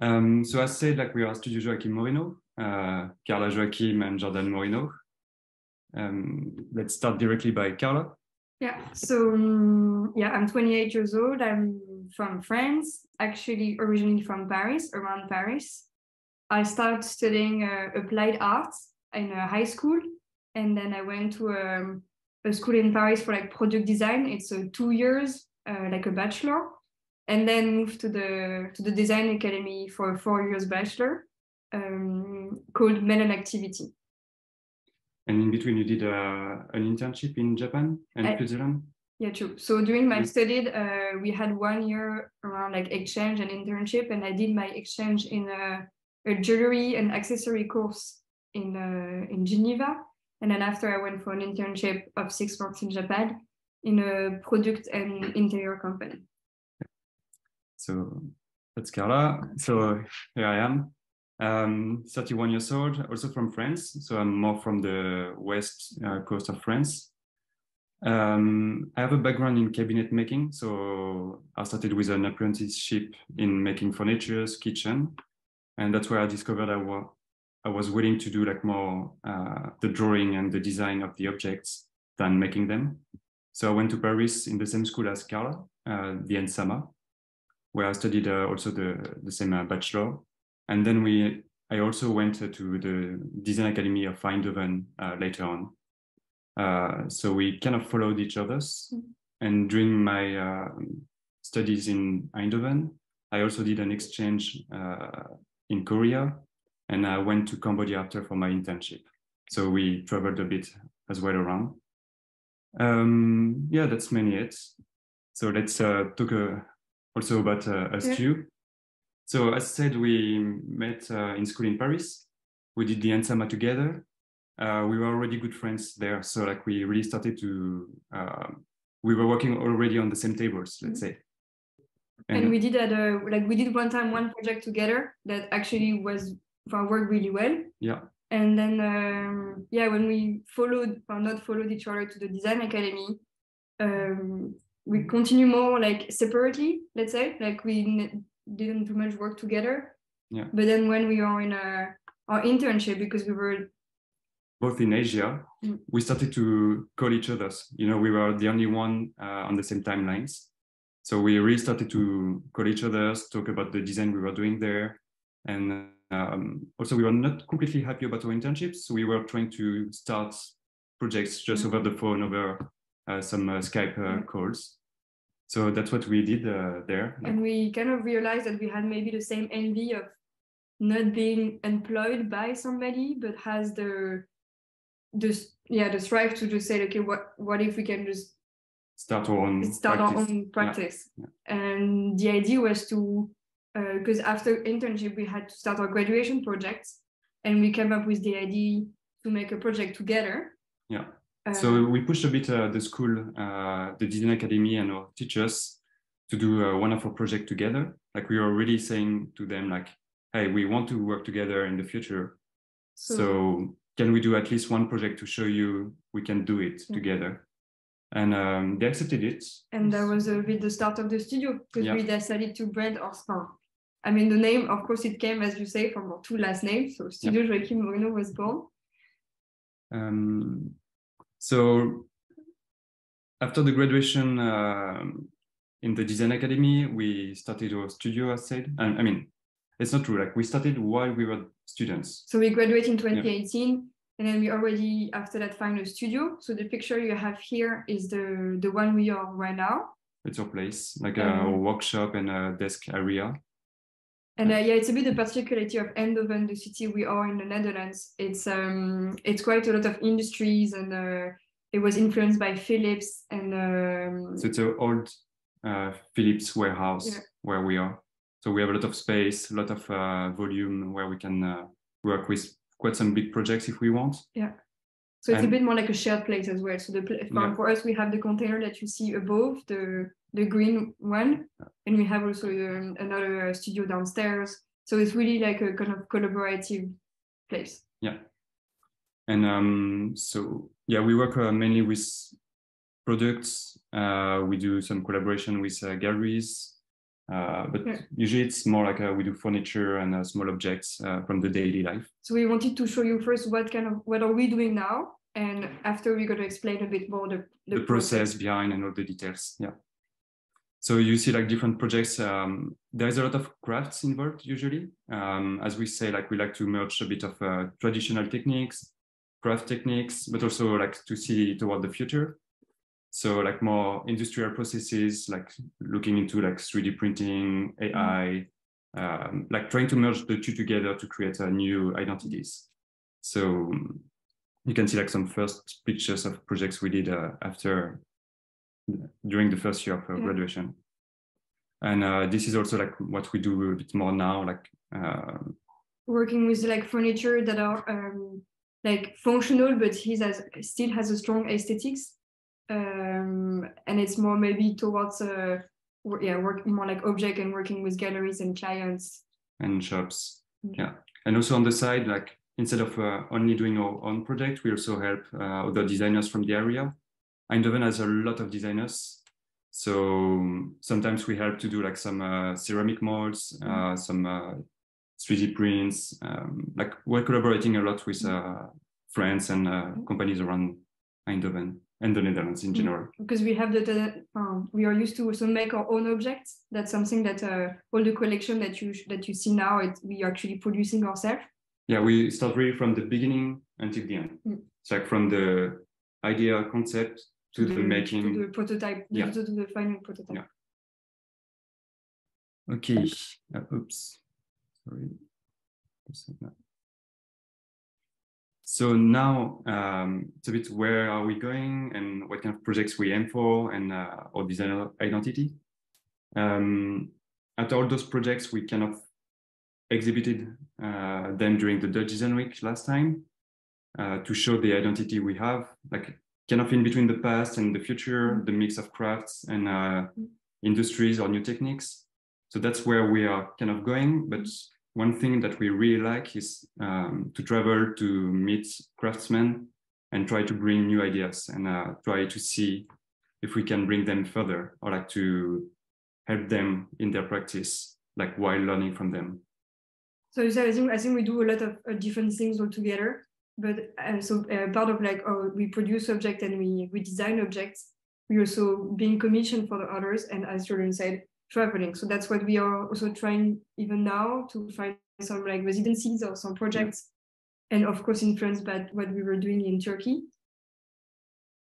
Um, so as said, like we are Studio Joachim Morineau, uh, Carla Joachim and Jordan Morineau. Um, let's start directly by Carla. Yeah, so um, yeah, I'm 28 years old. I'm from France, actually originally from Paris, around Paris. I started studying uh, applied arts in a high school, and then I went to a, um, a school in Paris for like product design. It's a two years, uh, like a bachelor, and then moved to the to the design academy for a four years bachelor um, called Melon Activity. And in between, you did uh, an internship in Japan and I, Switzerland. Yeah, true. So during my study, uh, we had one year around like exchange and internship, and I did my exchange in a, a jewelry and accessory course in uh, in Geneva, and then after I went for an internship of six months in Japan in a product and interior company. So that's Carla. So here I am, um, 31 years old, also from France. So I'm more from the west uh, coast of France. Um, I have a background in cabinet making. So I started with an apprenticeship in making furnitures, kitchen. And that's where I discovered I, wa I was willing to do like more uh, the drawing and the design of the objects than making them. So I went to Paris in the same school as Carla, uh, the ENSAAMA, where I studied uh, also the, the same uh, bachelor. And then we, I also went to the Design Academy of Eindhoven uh, later on. Uh, so we kind of followed each other's. Mm-hmm. And during my uh, studies in Eindhoven, I also did an exchange in Korea and I went to Cambodia after for my internship. So we traveled a bit as well around. Um, yeah, that's mainly it. So let's uh, talk a, also about uh, us yeah. too. So as I said, we met uh, in school in Paris. We did the ENSAAMA together. Uh, we were already good friends there. So like we really started to, uh, we were working already on the same tables, let's mm-hmm. say. And, and, we did at a, like we did one time one project together that actually was worked really well. Yeah. And then um, yeah, when we followed or not followed each other to the design academy, um, we continue more like separately let's say. Like we didn't do much work together. Yeah. But then when we are in a our internship because we were both in asia mm. we started to call each other's you know we were the only one uh, on the same timelines. So we really started to call each other's talk about the design we were doing there. And um, also we were not completely happy about our internships. So we were trying to start projects just mm. over the phone over some uh, skype uh, mm. calls so that's what we did uh, there and we kind of realized that we had maybe the same envy of not being employed by somebody but has the the yeah the strive to just say okay what what if we can just start our own start practice. our own practice yeah. Yeah. and the idea was to because uh, after internship we had to start our graduation projects and we came up with the idea to make a project together yeah so um, we pushed a bit uh, the school, uh, the design academy, and our teachers to do uh, one of our project together. Like we were really saying to them, like, "Hey, we want to work together in the future. So, so can we do at least one project to show you we can do it yeah. together?" And um, they accepted it. And that was a bit the start of the studio because yeah. we decided to brand our spa. I mean, the name, of course, it came as you say from our two last names. So Studio yeah. Joachim Morineau was born. Um, so after the graduation uh, in the design academy, we started our studio, I said. I, I mean, it's not true. Like we started while we were students. So we graduated in 2018. Yeah. And then we already, after that, find a studio. So the picture you have here is the, the one we are right now. It's our place, like um, a workshop and a desk area. And uh, yeah, it's a bit the particularity of Eindhoven, the city we are in the Netherlands. It's um, it's quite a lot of industries, and uh, it was influenced by Philips. And um, so it's an old uh, Philips warehouse yeah. where we are. So we have a lot of space, a lot of uh, volume where we can uh, work with quite some big projects if we want. Yeah. So it's and, a bit more like a shared place as well. So the for, yeah. for us, we have the container that you see above the the green one, and we have also um, another studio downstairs. So it's really like a kind of collaborative place. Yeah, and um, so yeah, we work uh, mainly with products. Uh, we do some collaboration with uh, galleries. Uh, but Yeah. usually it's more like uh, we do furniture and uh, small objects uh, from the daily life. So we wanted to show you first what kind of what are we doing now, and after we're going to explain a bit more the the, process behind and all the details. Yeah. So you see like different projects. Um, there's a lot of crafts involved usually. Um, as we say, like we like to merge a bit of uh, traditional techniques, craft techniques, but also like to see toward the future. So like more industrial processes, like looking into like 3D printing, AI, um, like trying to merge the two together to create uh, new identities. So you can see like some first pictures of projects we did uh, after during the first year of uh, Yeah. graduation. And uh, this is also like what we do a bit more now, like uh, working with like furniture that are um, like functional, but he has still has a strong aesthetics, um, and it's more maybe towards uh, yeah, work more like object and working with galleries and clients. and shops. Mm. Yeah. And also on the side, like instead of uh, only doing our own project, we also help uh, other designers from the area. Eindhoven has a lot of designers. So sometimes we help to do like some uh, ceramic molds, uh, some uh, 3D prints. Um, like we're collaborating a lot with uh, friends and uh, companies around Eindhoven and the Netherlands in general. because we have the, the um, we are used to also make our own objects. That's something that uh, all the collection that you that you see now, it, we are actually producing ourselves. Yeah, we start really from the beginning until the end. Mm. It's like from the idea concept to the making. to the prototype, Yeah. to, the final prototype. Yeah. Okay. Uh, oops. Sorry. Just like that. So now um, it's a bit where are we going and what kind of projects we aim for and uh, our designer identity. Um, at all those projects, we kind of exhibited uh, them during the Dutch Design Week last time uh, to show the identity we have, like kind of in between the past and the future, the mix of crafts and uh, industries or new techniques. So that's where we are kind of going. But one thing that we really like is um, to travel to meet craftsmen and try to bring new ideas and uh, try to see if we can bring them further or like to help them in their practice, like while learning from them. So, so I think I think we do a lot of uh, different things all together. But uh, so uh, part of like oh we produce objects and we we design objects. We also being commissioned for the others and as Jordan said, traveling. So that's what we are also trying even now to find some like residencies or some projects, and of course influenced by what we were doing in Turkey.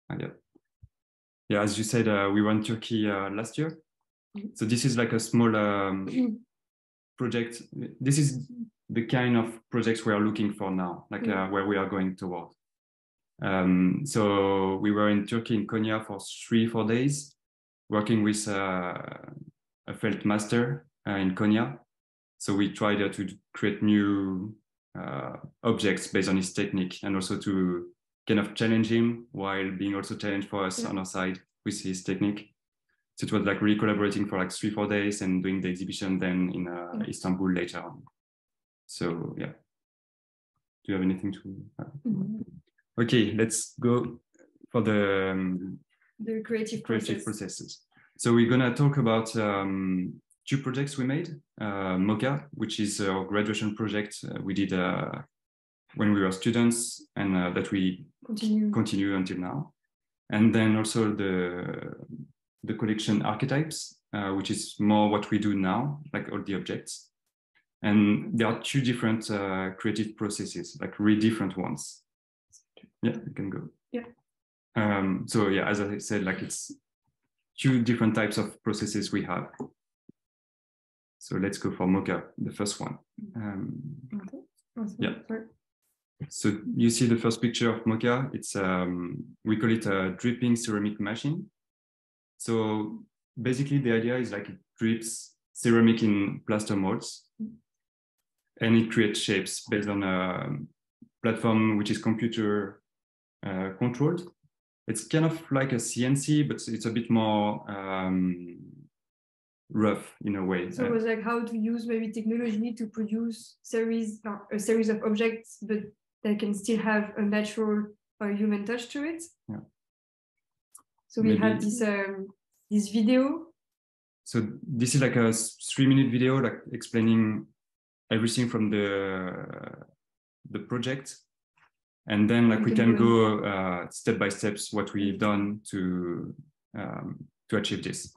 Uh, yeah. Yeah, as you said, uh, we went Turkey uh, last year. Mhm. So this is like a small um, project. This is the kind of projects we are looking for now, like uh, where we are going toward. Um, so we were in Turkey in Konya for three, four days, working with uh, a felt master uh, in Konya. So we tried to create new uh, objects based on his technique and also to kind of challenge him while being also challenged for us Yeah. on our side with his technique. So it was like really collaborating for like three, four days and doing the exhibition then in uh, Yeah. Istanbul later on. So yeah. Do you have anything to add? Okay, let's go for the um, The creative, creative process. processes. So we're gonna talk about um, two projects we made. Uh, MOCA, which is our graduation project uh, we did uh, when we were students and uh, that we Continue. continue until now. And then also the the collection archetypes, uh, which is more what we do now, like all the objects. And there are two different uh, creative processes, like really different ones. Yeah, you can go. Yeah. Um, so yeah, as I said, like it's two different types of processes we have. So let's go for mocha, the first one. Um, Okay. Awesome. Yeah. Sorry. so you see the first picture of mocha. It's um, we call it a dripping ceramic machine. So basically, the idea is like it drips ceramic in plaster molds, and it creates shapes based on a platform which is computer uh, controlled. It's kind of like a CNC, but it's a bit more um, rough in a way. So it was like how to use maybe technology to produce series uh, a series of objects, but that can still have a natural or human touch to it. Yeah. So we have this um, this video. so this is like a three minute video like explaining everything from the the project. And then like we can go uh, step by steps what we've done to um, to achieve this.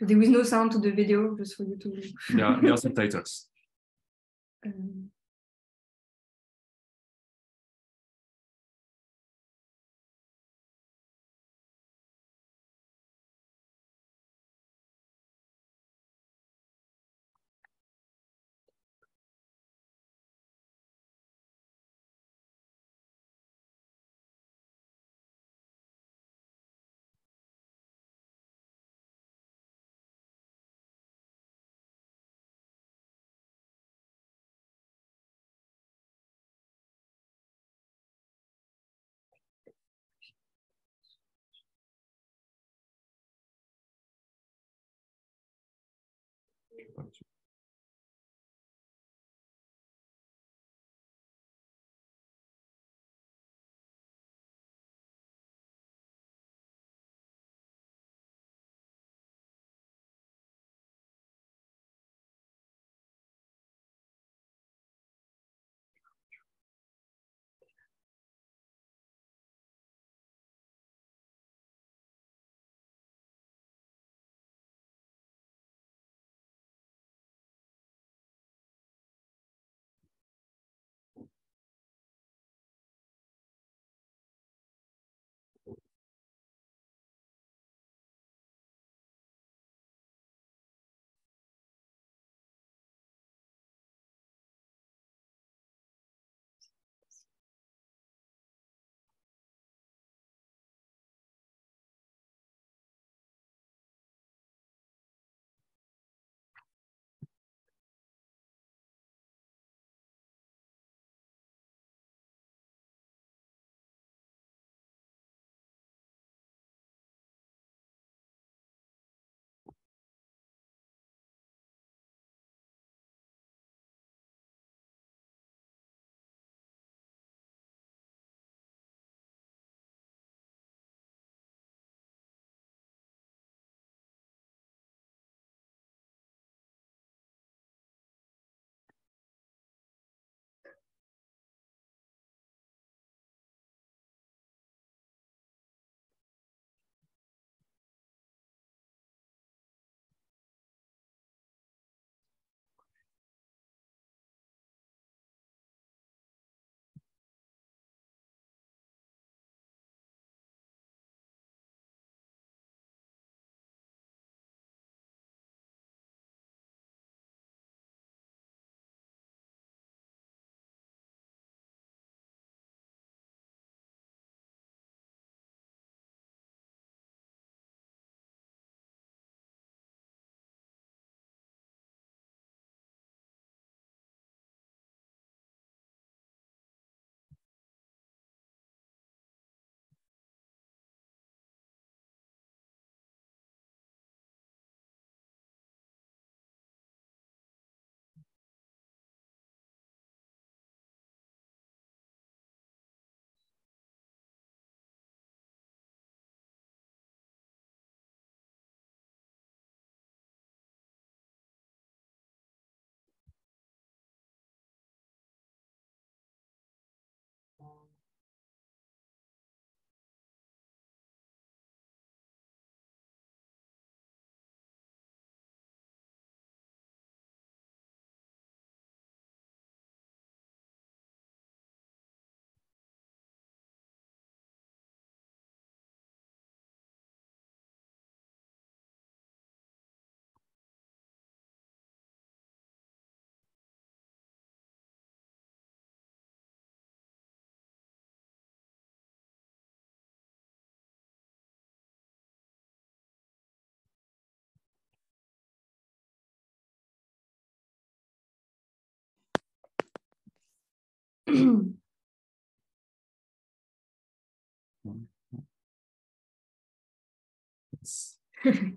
There is no sound to the video just for you to yeah, there are subtitles um,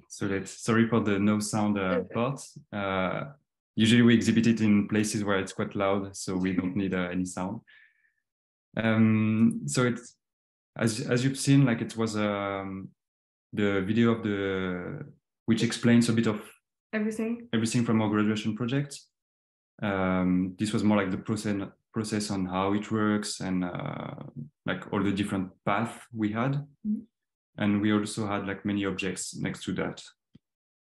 so let's sorry for the no sound uh, part. Uh, usually we exhibit it in places where it's quite loud, so we don't need uh, any sound. Um, so it's as as you've seen, like it was um, the video of the which explains a bit of everything everything from our graduation project. Um, this was more like the process process on how it works and uh, like all the different paths we had, Mhm. and we also had like many objects next to that.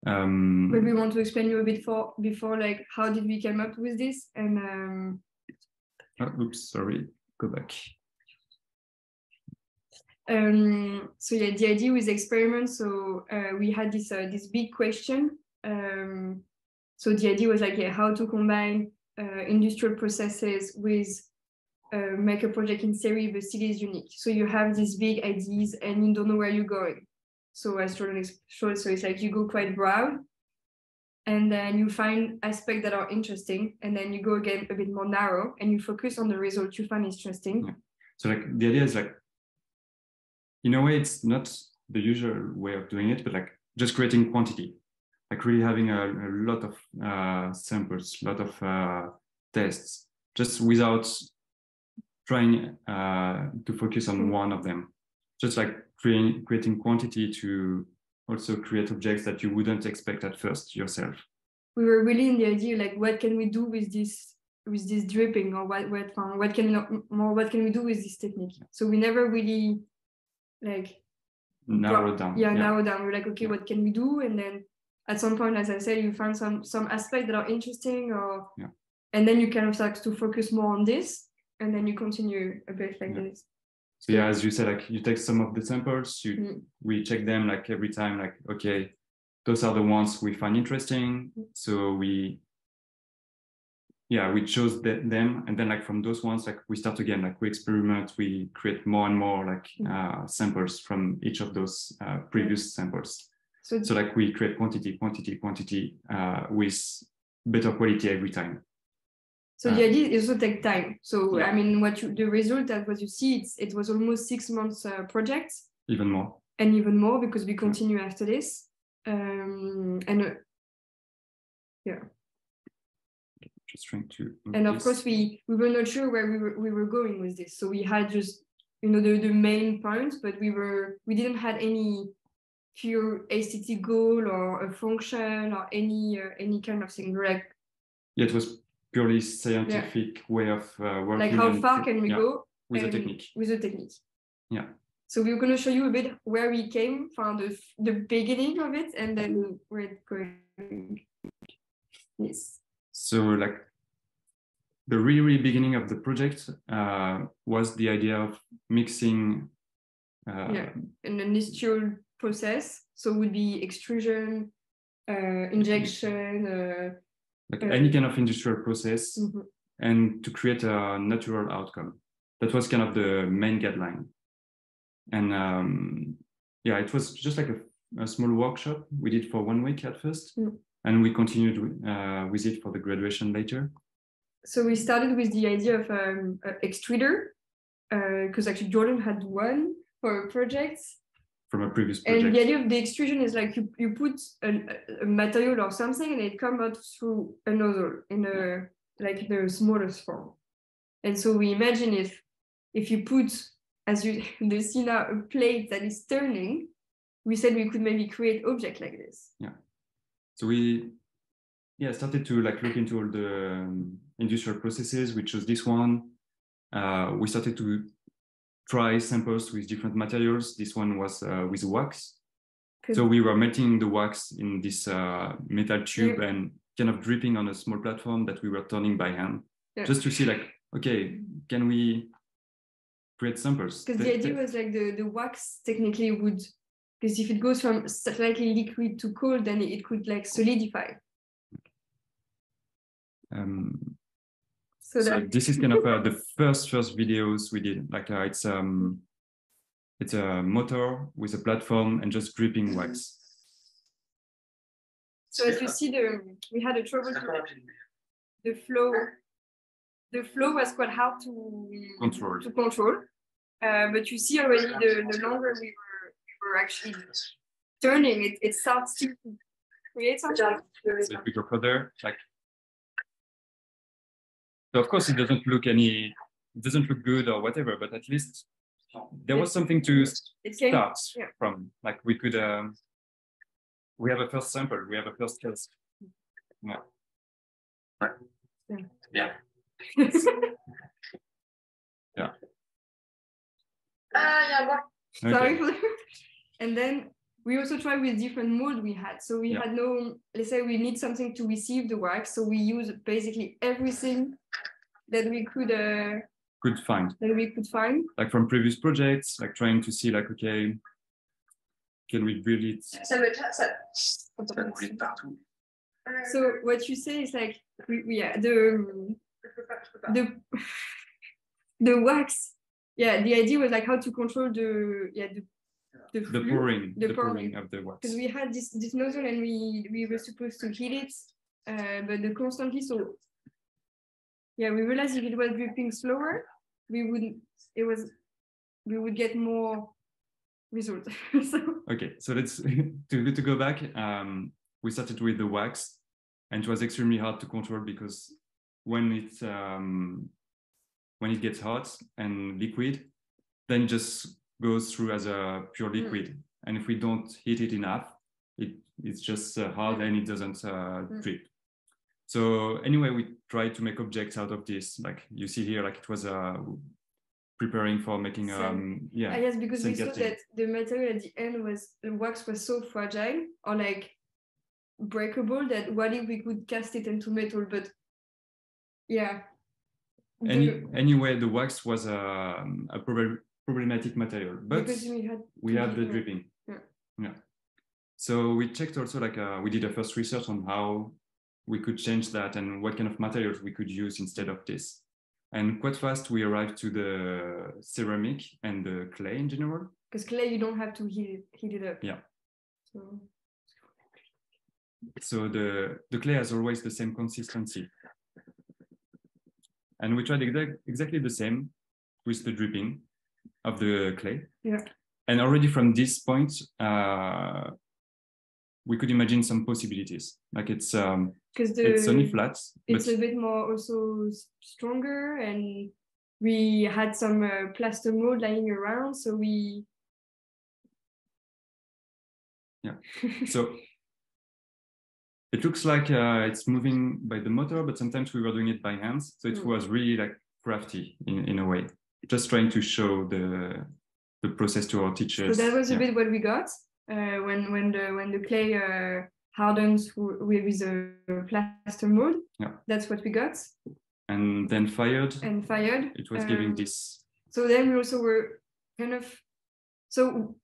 Um, maybe we want to explain you a bit for before like how did we come up with this and um oh, oops, sorry, go back. um so yeah the idea with experiments so uh, we had this uh, this big question um so the idea was like yeah how to combine uh, industrial processes with uh, make a project in series but still is unique. So you have these big ideas and you don't know where you're going. So as Jordan showed so it's like you go quite broad and then you find aspects that are interesting and then you go again a bit more narrow and you focus on the result you find interesting. Yeah. So like the idea is like, in a way, it's not the usual way of doing it, but like just creating quantity, like really having a, a lot of uh, samples, a lot of uh, tests, just without trying uh, to focus on Mm. one of them. Just like creating creating quantity to also create objects that you wouldn't expect at first yourself. we were really in the idea like what can we do with this with this dripping or what what um, what can more what can we do with this technique so we never really like Narrow down. yeah, narrow down we're like okay Yeah. what can we do and then at some point as i said you find some some aspects that are interesting or Yeah. and then you kind of start to focus more on this and then you continue a bit like Yeah. this So yeah, as you said, like you take some of the samples, you Mm. we check them like every time, like okay, those are the ones we find interesting. So we yeah, we chose the, them and then like from those ones, like we start again, like we experiment, we create more and more like Mm. uh, samples from each of those uh, previous samples. So, So like we create quantity, quantity, quantity uh, with better quality every time. So Uh, the idea is also take time. So Yeah. I mean, what you, the result that what you see, it's, it was almost six months uh, project Even more. and even more because we continue after this. Um, and uh, Just trying to. and of this. course we we were not sure where we were we were going with this. So we had just you know the, the main points, but we were we didn't have any pure aesthetic goal or a function or any uh, any kind of thing. Like yeah, it was purely scientific way of uh, working. like how far can we yeah, go with the technique? with the technique. Yeah. So we're going to show you a bit where we came from, the the beginning of it, and then where it's going. Yes. So like the really, really beginning of the project uh, was the idea of mixing. Uh, Yeah. An industrial process, so would be extrusion, uh, injection, uh, like Uh, any kind of industrial process mhm. and to create a natural outcome. That was kind of the main guideline. And um, yeah, it was just like a, a small workshop we did for one week at first. Mm. And we continued uh, with it for the graduation later. So we started with the idea of um, a extruder, because actually Jordan had one for a project, from a previous project. And the idea of the extrusion is like you, you put a, a material or something and it comes out through a nozzle in a like the smallest form. And so we imagine if if you put as you the see now a plate that is turning, we said we could maybe create object like this. Yeah. So we yeah started to like look into all the um, industrial processes we chose this one uh, we started to try samples with different materials. This one was uh, with wax. 'Cause- so we were melting the wax in this uh, metal tube and kind of dripping on a small platform that we were turning by hand. Yeah. just to see like okay can we create samples? Because the idea was like the, the wax technically would because if it goes from slightly liquid to cold, then it could like solidify. um, So, so that this is kind of uh, the first first videos we did. Like uh, it's um it's a motor with a platform and just dripping wax so as you see the we had a trouble to the flow the flow was quite hard to Control. to control. Uh, but you see already the, the longer we were we were actually turning it it starts to create something. So if we go further. Like so of course it doesn't look any it doesn't look good or whatever but at least there was something to start yeah. from. Like we could, um, we have a first sample, we have a first case. Yeah. Right. Yeah. Yeah. Ah, yeah, what? Sorry Okay. for. And then we also try with different mold we had. So we Yeah. had no, let's say we need something to receive the wax. So we use basically everything that we could uh, Good find. that we could find. Like from previous projects, like trying to see like, okay, can we build it? Ça doit être ça. Ça va couler de partout. So what you say is like we, we yeah the Je peux pas, je peux pas. the the wax. Yeah, the idea was like how to control the yeah the the, The pouring, The the pouring. pouring of the wax. because we had this this nozzle and we we were supposed to heat it, uh, but the constantly so yeah we realized if it was dripping slower, we would it was we would get more result. so Okay, so let's to to go back. Um, we started with the wax, and it was extremely hard to control because when it um, when it gets hot and liquid, then just goes through as a pure Mm. liquid. And if we don't heat it enough, it it's just uh, hard Mm. and it doesn't uh, Mm. drip. So anyway, we try to make objects out of this. Like you see here, like it was uh, preparing for making um yeah I guess because we saw that the material at the end was the wax was so fragile or like breakable that what if we could cast it into metal? But yeah, the- anyway, the wax was um, a prob- problematic material, but because we had we had the dripping. Yeah. Yeah. So we checked also like uh, we did a first research on how we could change that and what kind of materials we could use instead of this. And quite fast we arrived to the ceramic and the clay in general. because clay you don't have to heat it heat it up. Yeah. So So the, the clay has always the same consistency. And we tried exact, exactly the same with the dripping of the clay. Yeah. And already from this point, uh, we could imagine some possibilities. Like it's um, because the it's only flat, it's a bit more also stronger and we had some uh, plaster mold lying around so we Yeah. so it looks like uh, it's moving by the motor, but sometimes we were doing it by hands. So it Mm. was really like crafty in, in a way, just trying to show the the process to our teachers. so that was a bit what we got uh, when when the when the clay uh, hardens with, a plaster mold Yeah. that's what we got And then fired, and fired it was giving um, this. so then we also were kind of so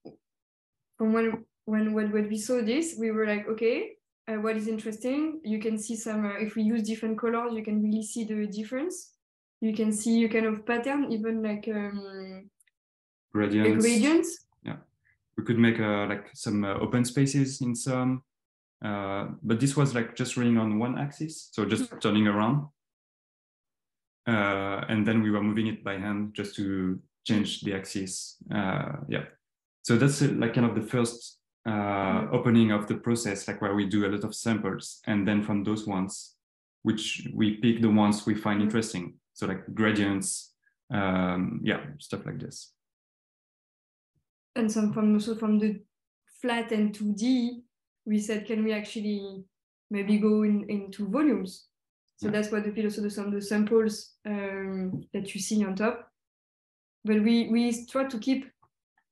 from when when when, when we saw this we were like okay uh, what is interesting you can see some uh, if we use different colors you can really see the difference you can see a kind of pattern even like um gradients. gradients We could make uh, like some uh, open spaces in some, uh, but this was like just running on one axis, so just Mhm. turning around. Uh, and then we were moving it by hand just to change the axis. Uh, yeah. So that's uh, like kind of the first uh, Mhm. opening of the process, like where we do a lot of samples, and then from those ones, which we pick the ones we find Mhm. interesting. So like gradients, um, yeah, stuff like this. and some from also from the flat and 2D, we said, can we actually maybe go in, into volumes? So Yeah. that's what the field also the some of the samples um, that you see on top. But we we try to keep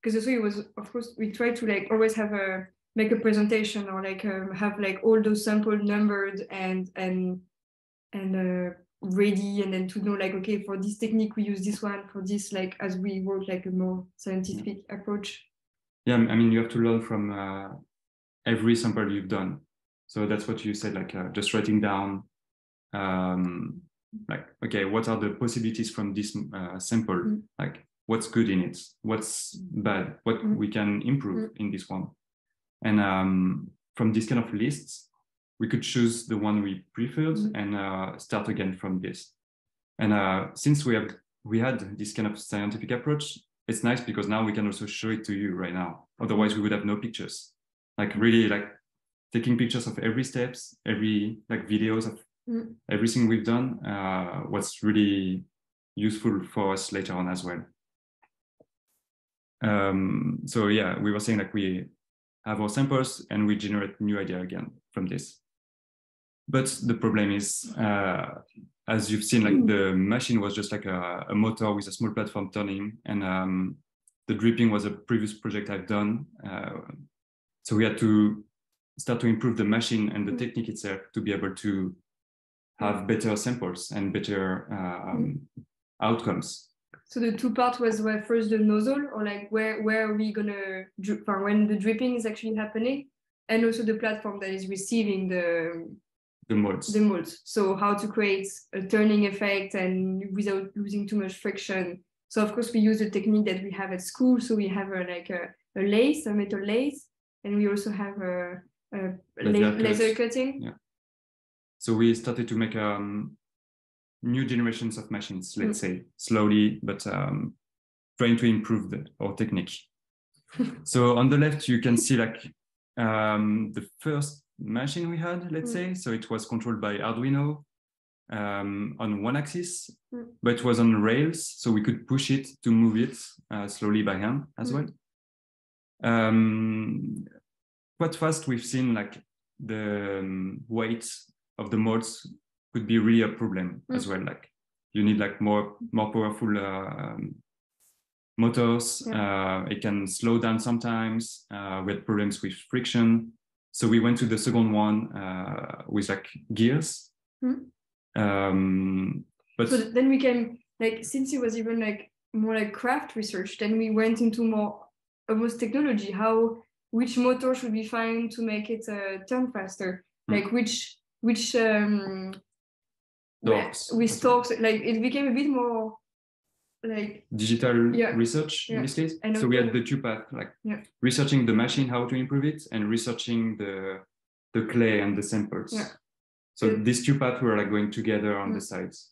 because also it was of course we try to like always have a make a presentation or like um, have like all those sample numbered and and and uh, ready and then to know like okay for this technique we use this one for this like as we work like a more scientific approach Yeah, I mean, you have to learn from uh, every sample you've done. So that's what you said, like uh, just writing down, um, like, okay, what are the possibilities from this uh, sample? Mm. Like, what's good in it? What's bad? What Mm. we can improve in this one? And um, from this kind of lists, we could choose the one we preferred Mm. and uh, start again from this. And uh, since we have we had this kind of scientific approach, it's nice because now we can also show it to you right now. Otherwise, we would have no pictures. Like really, like taking pictures of every steps, every like videos of Mm. everything we've done. Uh, what's really useful for us later on as well. um, so yeah, we were saying like we have our samples and we generate new idea again from this. But the problem is, uh, as you've seen, like the machine was just like a, a motor with a small platform turning, and um, the dripping was a previous project I've done. Uh, so we had to start to improve the machine and the Mm. technique itself to be able to have better samples and better um, outcomes. So the two part was where first the nozzle, or like where where are we gonna drip, or when the dripping is actually happening, and also the platform that is receiving the The molds. the molds. So how to create a turning effect and without losing too much friction. So of course we use the technique that we have at school. So we have a, like a, a lace, a metal lace, and we also have a, a Laser laser cutting. Yeah. So we started to make um, new generations of machines, let's say, slowly, but um, trying to improve the, our technique. so on the left, you can see like um, the first machine we had, let's Mm. say. So it was controlled by Arduino um, on one axis, Mm. but it was on rails, so we could push it to move it uh, slowly by hand as Mm. well. Um, quite fast, we've seen like the um, weight of the molds could be really a problem as well. Like you need like more more powerful uh, um, motors. Uh, it can slow down sometimes. Uh, we had problems with friction. So we went to the second one uh, with like gears. Hmm. Um, but So then we can like since it was even like more like craft research, then we went into more almost technology. How which motor should we find to make it uh, turn faster? Mm. Like which which um Torques. with torques like it became a bit more like digital Yeah. research Yeah. in this case. And so we had the two paths, like Yeah. researching the machine, how to improve it, and researching the the clay and the samples. Yeah. So Yeah. these two paths were like going together on Mm. the sides.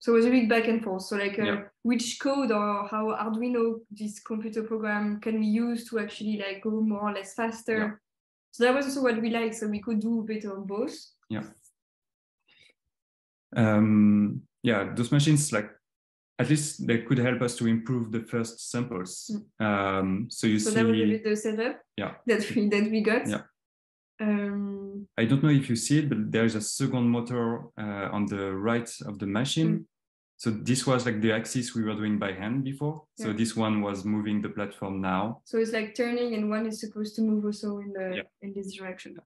so it was a big back and forth. So like uh, Yeah. which code or how Arduino this computer program can we use to actually like go more or less faster. Yeah. So that was also what we like. So we could do bit of both. Um, yeah, those machines like at least they could help us to improve the first samples. Um, so you Mm. So see, that was a bit the setup Yeah. that we that we got. Yeah. Um, I don't know if you see it, but there is a second motor uh, on the right of the machine. Mm. So this was like the axis we were doing by hand before. So this one was moving the platform now. so it's like turning, and one is supposed to move also in the Yeah. in this direction.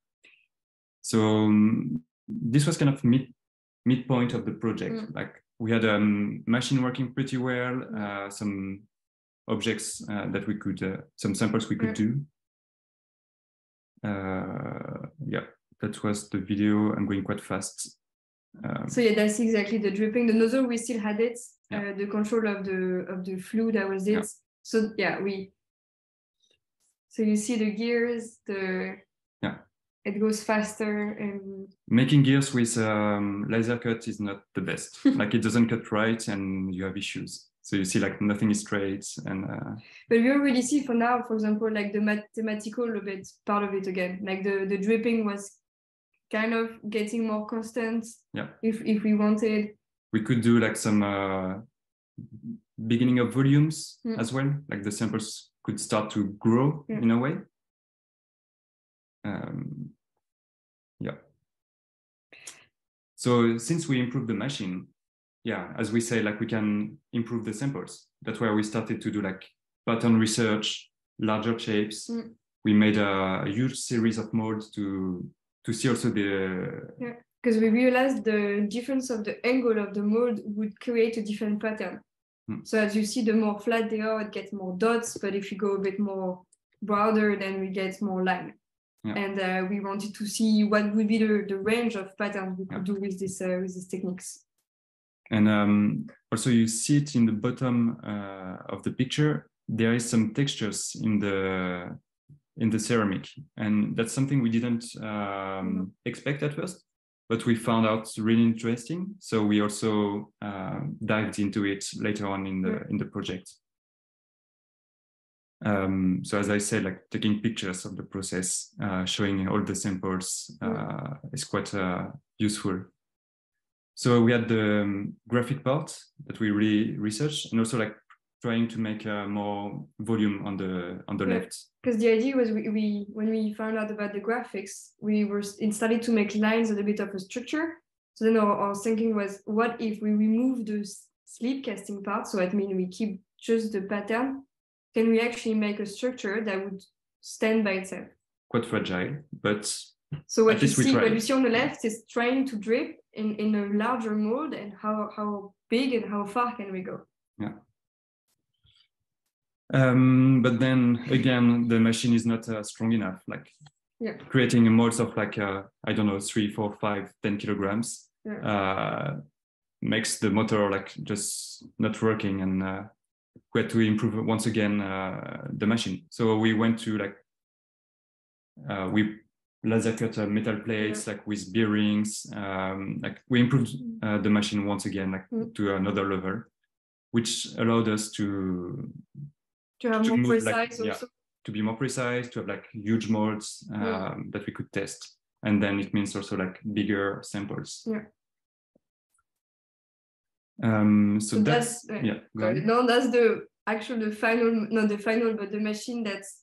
So um, this was kind of mid midpoint of the project. Mm. Like we had a um, machine working pretty well, uh, some objects uh, that we could, uh, some samples we could do. Uh, yeah, that was the video. I'm going quite fast. Um, So yeah, that's exactly the dripping. The nozzle we still had it. Yeah. Uh, the control of the of the fluid that was it. Yeah. So yeah, we. So you see the gears, the. Yeah. It goes faster and making gears with um, laser cut is not the best. like it doesn't cut right, and you have issues. So you see, like nothing is straight, and uh, But we already see for now, for example, like the mathematical a bit part of it again. Like the the dripping was kind of getting more constant. Yeah. If if we wanted. we could do like some uh, beginning of volumes Mm. as well. Like the samples could start to grow Yeah. in a way. Um, yeah. So since we improved the machine, yeah, as we say, like we can improve the samples. That's where we started to do like pattern research, larger shapes. Mm. We made a, a huge series of molds to to see also the yeah Because we realized the difference of the angle of the mold would create a different pattern. Hmm. So as you see, the more flat they are, it gets more dots. But if you go a bit more broader, then we get more line. Yeah. And uh, we wanted to see what would be the, the range of patterns we could do with this uh, with these techniques. And um, also you see it in the bottom uh, of the picture, there is some textures in the in the ceramic. And that's something we didn't um, expect at first, but we found out really interesting. So we also uh, dived into it later on in the Yeah. in the project. Um, so as I said, like taking pictures of the process, uh, showing all the samples uh, is quite uh, useful. So we had the um, graphic part that we really researched, and also like trying to make uh, more volume on the on the Yeah. left. because the idea was we, we when we found out about the graphics we were it started to make lines a little bit of a structure so then our, our thinking was what if we remove the slip casting part so it means we keep just the pattern can we actually make a structure that would stand by itself Quite fragile, but so what At you see what you see on the left is trying to drip in in a larger mold and how how big and how far can we go um, but then again, the machine is not uh, strong enough. Like Yeah. creating a molds of like uh, I don't know three, four, five, ten kilograms Yeah. uh, makes the motor like just not working, and uh, we had to improve once again uh, the machine. So we went to like uh, we laser cut uh, metal plates like with bearings. Um, like we improved uh, the machine once again like Mm. to another level, which allowed us to to have To more move, like, precise yeah. also to be more precise, to have like huge molds um, Yeah. that we could test. And then it means also like bigger samples. Yeah. Um, so, So that's, that's- yeah, Sorry, ahead. no that's the actual the final not the final but the machine that's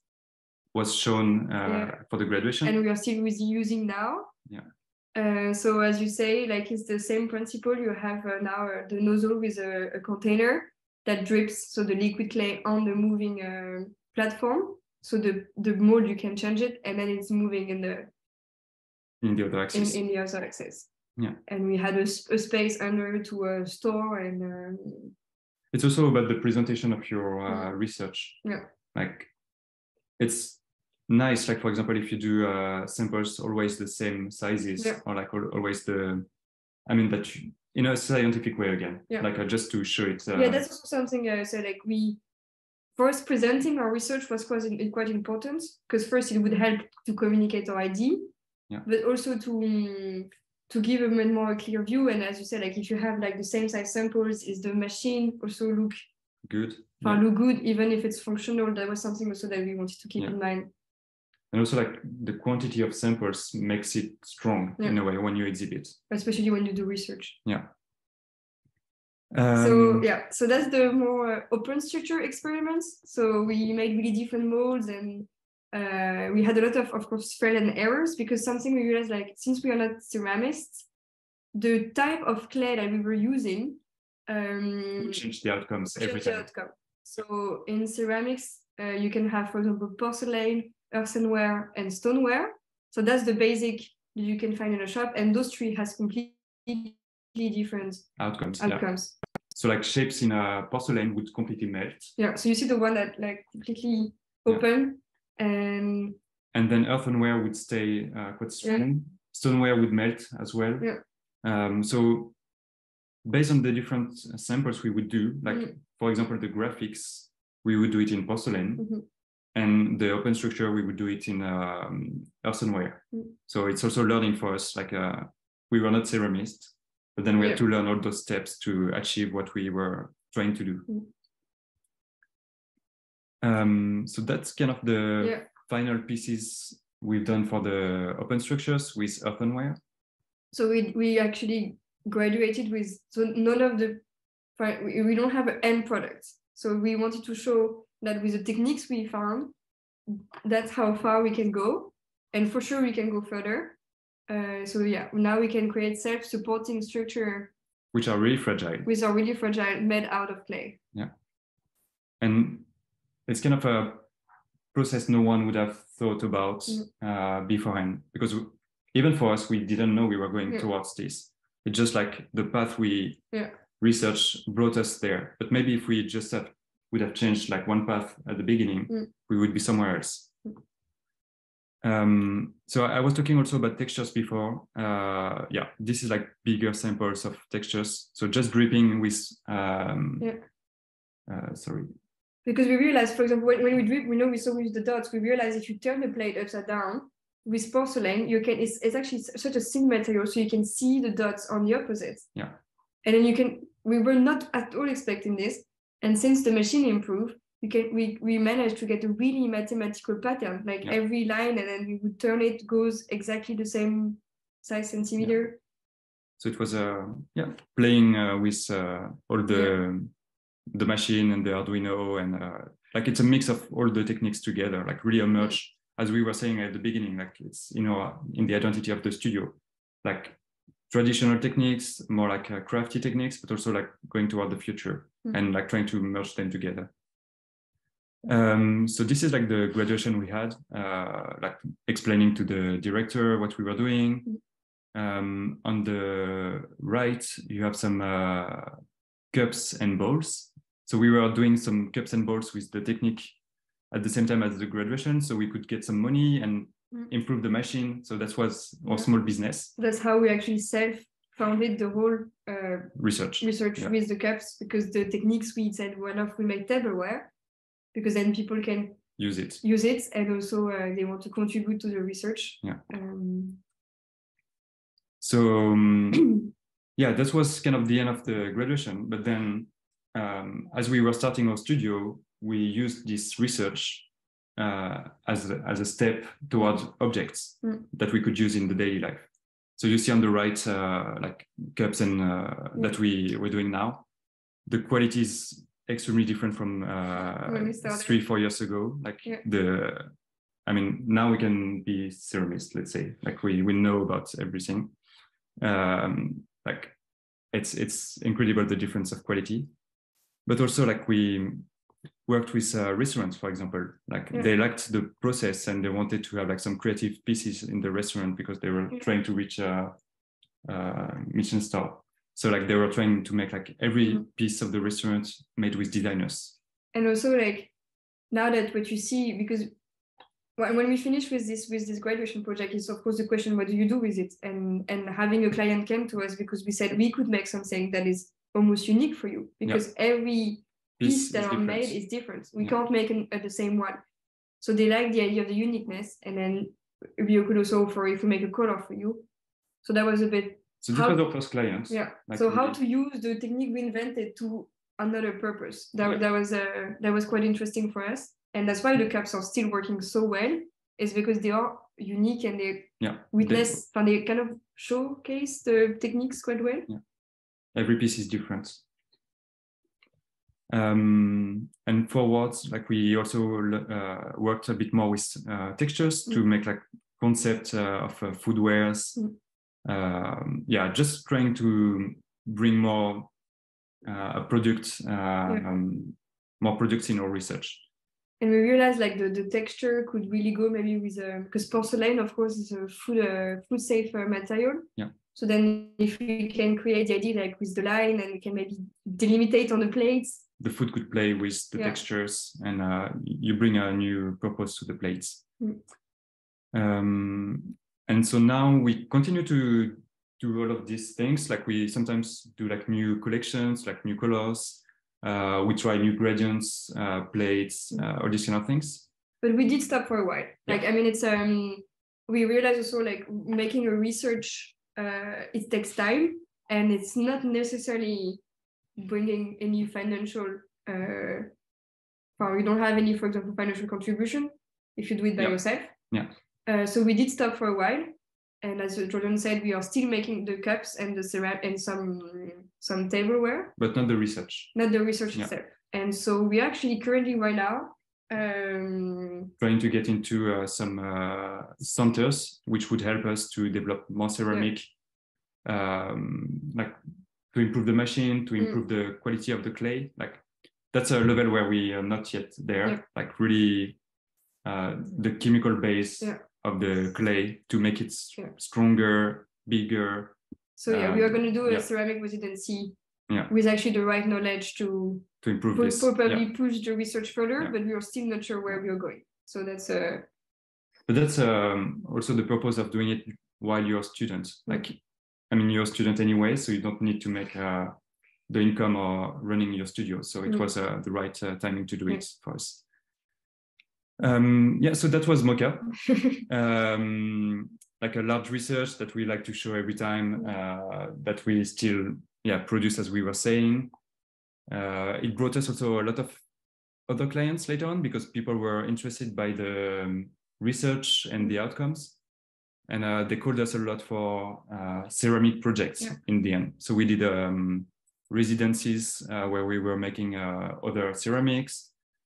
was shown uh, Yeah. for the graduation. and we are still using now. Yeah. Uh, so as you say, like it's the same principle. You have uh, now uh, the nozzle with a, a container that drips, so the liquid clay on the moving uh, platform. So the the mold you can change it, and then it's moving in the in the other in, in the other axis. Yeah. And we had a space under to uh, store and um, it's also about the presentation of your uh, research. Yeah. Like it's nice, like for example, if you do uh, samples always the same sizes Yeah. or like always the, I mean that you, in a scientific way again, Yeah. like uh, just to show it. Uh, yeah, that's also something I said. Like we first presenting our research was quite quite important because first it would help to communicate our idea, Yeah. but also to um, to give a bit more clear view. And as you said, like if you have like the same size samples, is the machine also look good. Yeah. look good even if it's functional? That was something also that we wanted to keep Yeah. in mind. And also like the quantity of samples makes it strong in a way when you exhibit. Especially when you do research. Um, so yeah so that's the more open structure experiments so we made really different molds and uh, we had a lot of of course trial and errors because something we realized like since we are not ceramists the type of clay that we were using um we change the outcomes every time. outcome. so in ceramics uh, you can have for example porcelain earthenware and stoneware so that's the basic you can find in a shop and those three has completely different Outcomes. Yeah. outcomes So like shapes in a porcelain would completely melt. Yeah, so you see the one that like completely Yeah. And and then earthenware would stay uh, quite strong. Stoneware would melt as well. Yeah. Um, so based on the different samples we would do, like Mm. for example, the graphics, we would do it in porcelain, Mhm. and the open structure we would do it in um, earthenware. Mm. So it's also learning for us. Like uh, we were not ceramists, but then we Yeah. had to learn all those steps to achieve what we were trying to do. Mm. Um, so that's kind of the Yeah. final pieces we've done for the open structures with earthenware. so we we actually graduated with so none of the we, don't have an end product. So we wanted to show that with the techniques we found, that's how far we can go, and for sure we can go further. Uh, so yeah, now we can create self-supporting structure which are really fragile. which are really fragile made out of clay. Yeah, and it's kind of a process no one would have thought about Mm. uh, beforehand because w- even for us, we didn't know we were going Yeah. towards this. It's just like the path we Yeah. research brought us there. But maybe if we just have, would have changed like one path at the beginning, Mm. we would be somewhere else. Um, so I was talking also about textures before. Uh, yeah, this is like bigger samples of textures. So just dripping with, um, Yeah. uh, sorry, because we realized, for example, when, when we drip, we know we saw with the dots, we realize if you turn the plate upside down with porcelain, you can, it's, it's actually such a thin material, so you can see the dots on the opposite. Yeah. And then you can, we were not at all expecting this. And since the machine improved, we can, we, we managed to get a really mathematical pattern, like Yeah. every line, and then we would turn it, goes exactly the same size centimeter. so it was uh, yeah playing uh, with uh, all the the machine and the Arduino and uh, like it's a mix of all the techniques together, like really emerge as we were saying at the beginning, like it's you know in the identity of the studio, like traditional techniques, more like uh, crafty techniques, but also like going toward the future Mhm. and like trying to merge them together. Um, so this is like the graduation we had, uh, like explaining to the director what we were doing. Um, on the right, you have some uh, cups and bowls. So we were doing some cups and bowls with the technique at the same time as the graduation, so we could get some money and Mm. improve the machine. So that was our small business That's how we actually self-founded the whole uh, research. research Yeah. with the cups because the techniques we said one of we make tableware because then people can Use it. use it and also uh, they want to contribute to the research. Yeah. Um, So um, yeah, that was kind of the end of the graduation. But then, um, as we were starting our studio, we used this research uh, as a, as a step towards objects Mm. that we could use in the daily life. So you see on the right, uh, like cups and uh, that we we're doing now. The quality is extremely different from uh, When we started. three four years ago. Like Yeah. the, I mean, now we can be ceramists, let's say, like we we know about everything um, like it's it's incredible the difference of quality but also like we worked with uh, restaurants for example like Yeah. they liked the process and they wanted to have like some creative pieces in the restaurant because they were Yeah. trying to reach a, a Michelin star so like they were trying to make like every Mhm. piece of the restaurant made with designers and also like now that what you see because when when we finish with this with this graduation project is of course the question what do you do with it and and having a client came to us because we said we could make something that is almost unique for you because every piece that are different. made is different. We Yeah. can't make an, uh, the same one. So they like the idea of the uniqueness and then we could also offer if we make a color for you. So that was a bit so this how- was our first client yeah. Like so how we- to use the technique we invented to another purpose. That, Yeah. that was uh, that was quite interesting for us. And that's why the caps are still working so well is because they are unique and they yeah. witness and they kind of showcase the techniques quite well every piece is different. Um, and forwards, like we also uh, worked a bit more with uh, textures to make like concept uh, of uh, foodwares. Mm. Um, yeah, just trying to bring more uh, a product, uh, um, more products in our research. and we realized like the, the texture could really go maybe with a because porcelain of course is a food uh, food safe uh, material Yeah. So then if we can create the idea like with the line and we can maybe delimitate on the plates The food could play with the Yeah. textures, and uh, you bring a new purpose to the plates. Mm. Um, and so now we continue to do all of these things. Like we sometimes do like new collections, like new colors. Uh, we try new gradients, uh, plates, uh, all these kind of things. but we did stop for a while like i mean it's um we realized also like making a research uh it takes time and it's not necessarily bringing any financial uh well, you don't have any for example financial contribution if you do it by Yeah. yourself Yeah. uh, so we did stop for a while and as jordan said we are still making the cups and the ceramic and some some tableware But not the research. not the research Yeah. itself and so we actually currently right now um Trying to get into uh, some uh, centers which would help us to develop more ceramic, um, like to improve the machine, to Mm. improve the quality of the clay. Like that's a level where we are not yet there. Yeah. Like really, uh, the chemical base Yeah. of the clay to make it Yeah. stronger, bigger. So yeah, we are Um, going to do a yeah. ceramic residency Yeah. with actually the right knowledge to To improve pro- this, probably Yeah. push the research further, Yeah. but we are still not sure where we are going. So that's a But that's um, also the purpose of doing it while you're a student. Like, I mean, you're a student anyway, so you don't need to make uh, the income or running your studio. So it Mm. was uh, the right uh, timing to do it for us. Um, yeah, so that was Mocha. um, like a large research that we like to show every time uh, that we still yeah produce as we were saying. Uh, it brought us also a lot of other clients later on because people were interested by the um, research and the outcomes. And uh, they called us a lot for uh, ceramic projects Yeah. in the end. So we did um, residencies uh, where we were making uh, other ceramics,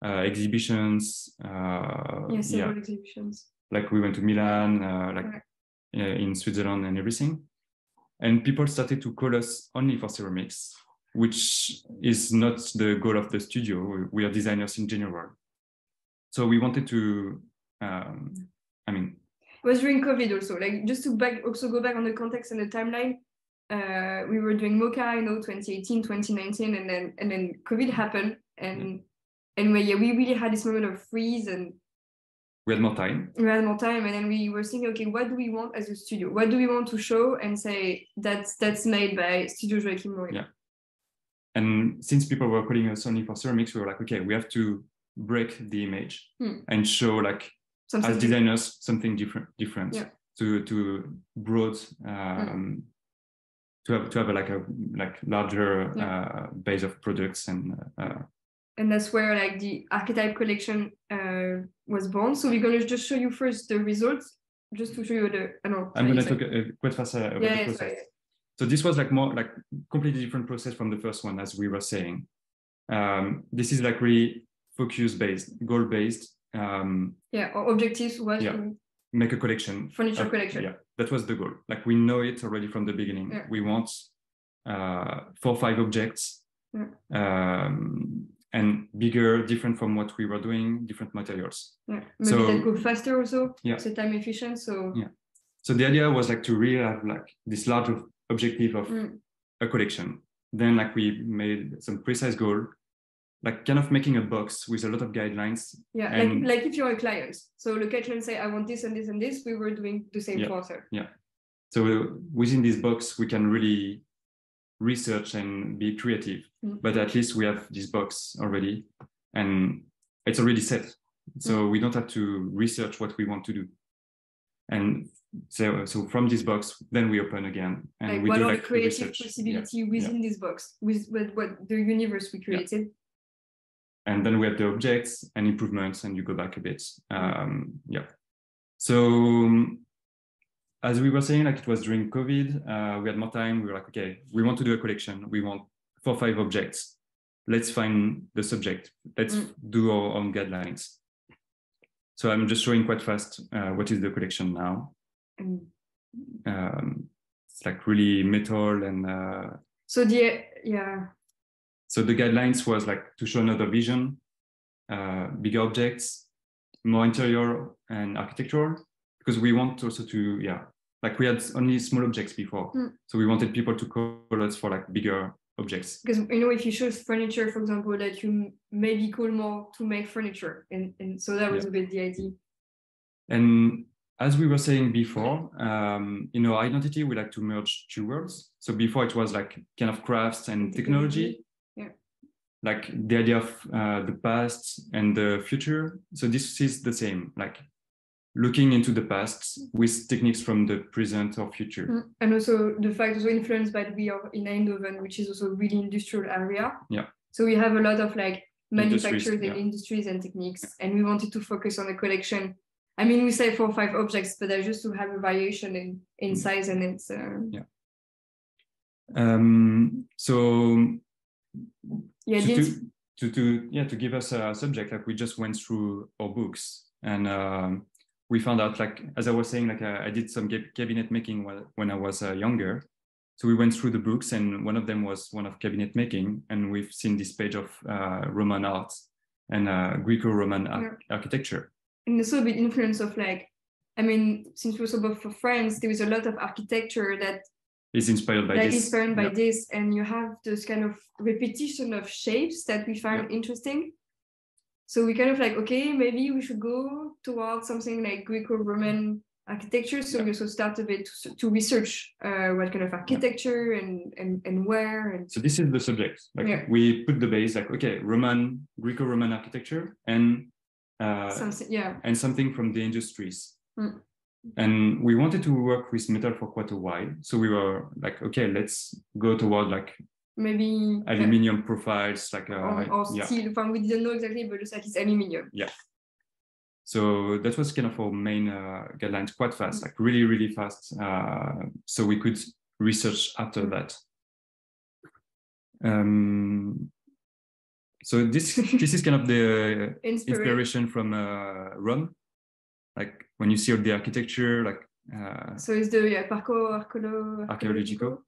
uh, exhibitions. Uh, yeah, several exhibitions. Like we went to Milan, uh, like Right. in Switzerland and everything. And people started to call us only for ceramics, which is not the goal of the studio. We- are designers in general. So we wanted to, um, I mean, It was during COVID also. Like just to back also go back on the context and the timeline. Uh, we were doing Mocha, you know, 2018, 2019, and then and then COVID happened, and and we, yeah, we really had this moment of freeze, and we had more time. we had more time, and then we were thinking, okay, what do we want as a studio? What do we want to show and say that's that's made by Studio Joachim Morineau? Yeah. And since people were calling us only for ceramics, we were like, okay, we have to break the image Hmm. and show like Something as designers something different different Yeah. to to broad um to have to have a, like a like larger uh, base of products and uh, and that's where like the archetype collection uh, was born. So we're gonna just show you first the results, just to show you the. I know. I'm gonna talk uh, quite fast uh, about Yeah, the yeah, process. sorry. So this was like more like completely different process from the first one, as we were saying. Um, this is like really focus based, goal based. Um, Yeah, our objectives was Yeah. to make a collection. furniture collection. Yeah, that was the goal. Like we know it already from the beginning. Yeah. We want uh, four, five objects, Yeah. um, and bigger, different from what we were doing, different materials. Yeah, maybe So- that go faster also. Yeah. So time efficient. So Yeah. So the idea was like to really have like this large of- objective of Mm. a collection. Then like we made some precise goal, like kind of making a box with a lot of guidelines. yeah, And- like like if you're a client, so look at you and say, I want this and this and this. We were doing the same process. Yeah. quarter. So within this box, we can really research and be creative. Mm. But at least we have this box already, and it's already set. So we don't have to research what we want to do. And so, so from this box, then we open again and Like we what do are like the creative research. Yeah. possibility within this box, with what, what the universe we created. and then we have the objects and improvements and you go back a bit um yeah so as we were saying like it was during covid uh, we had more time. We were like okay we want to do a collection. We want four five objects. Let's find the subject. Let's Mm. do our own guidelines. So i'm just showing quite fast uh, what is the collection now. And um, it's like really metal and uh, so the yeah, So the guidelines was like to show another vision, uh, bigger objects, more interior and architectural, because we want also to, yeah, like we had only small objects before. Mm. So we wanted people to call us for like bigger objects. because you know if you choose furniture, for example, that you maybe call more to make furniture, and and so that was Yeah. a bit the idea. And as we were saying before, um, in our identity, we like to merge two worlds. So before it was like kind of crafts and technology. Yeah. Like the idea of uh, the past and the future. So this is the same, like looking into the past with techniques from the present or future. Mm. And also the fact also influenced by we are in Eindhoven, which is also a really industrial area. Yeah. So we have a lot of like Industries, manufacturers and yeah. industries and techniques, and we wanted to focus on a collection. I mean, we say four or five objects, but they're just to have a variation in in Mm. size and it's uh, Um, so yeah. to, to, to, to yeah to give us a subject like we just went through our books and um, we found out like as i was saying like uh, i did some cab- cabinet making when, when i was uh, younger. So we went through the books and one of them was one of cabinet making and we've seen this page of uh, roman art and uh, greco-roman ar- architecture. And also a bit influence of like, I mean, since we're also both for France, there is a lot of architecture that is inspired by that this. is inspired by Yeah. this, and you have this kind of repetition of shapes that we found interesting. So we kind of like, okay, maybe we should go towards something like Greco-Roman architecture. So Yeah. we also start a bit to, to research uh, what kind of architecture and, and and where and so this is the subject like Yeah. we put the base like okay roman greco-roman architecture and uh, something. Yeah, and something from the industries. Mm. And we wanted to work with metal for quite a while. So we were like, okay, let's go toward like maybe aluminium profiles, like uh, or, or yeah. steel. From we didn't know exactly, but just like it's aluminium. So that was kind of our main uh, guidelines, quite fast, like really, really fast. Uh, so we could research after that. Um, so this this is kind of the Inspiration. inspiration from uh, Rome, like when you see all the architecture, like uh, So it's the yeah, Parco Arcolo, Archeologico.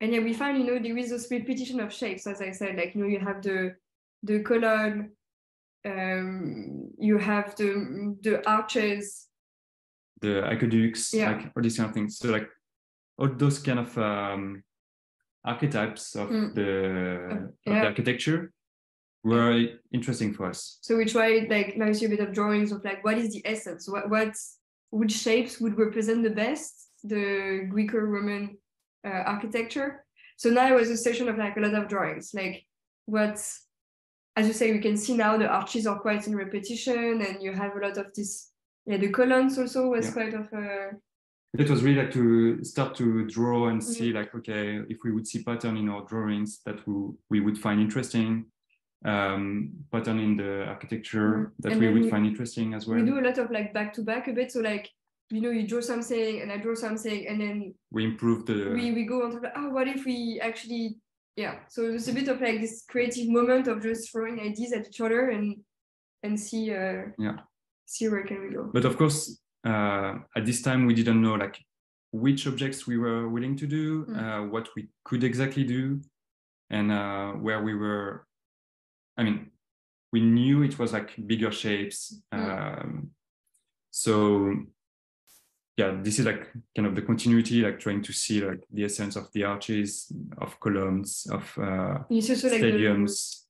And yeah, we find, you know, there is this repetition of shapes, as I said, like, you know, you have the the column, um, you have the the arches. the aqueducts, Yeah. like all these kind of things. So like all those kind of um, archetypes of Mm. the of yeah. the architecture were interesting for us. So we tried like see a bit of drawings of like what is the essence? What what's which shapes would represent the best the Greco-Roman uh, architecture? So now it was a session of like a lot of drawings, like what as you say, we can see now the arches are quite in repetition, and you have a lot of this. Yeah, the columns also was Yeah. quite of a It was really like to start to draw and Mm-hmm. see like okay if we would see pattern in our drawings that we, we would find interesting, um, pattern in the architecture Mhm. that And we would we- find interesting as well. we do a lot of like back to back a bit. So like you know you draw something and I draw something and then We improve the we we go on to like, oh what if we actually yeah. So it was a bit of like this creative moment of just throwing ideas at each other and and see uh Yeah. see where can we go. but of course uh, at this time we didn't know like which objects we were willing to do Mm. uh, what we could exactly do and uh, where we were i mean we knew it was like bigger shapes Mm. um, so yeah this is like kind of the continuity like trying to see like the essence of the arches of columns of uh, also like the, stadiums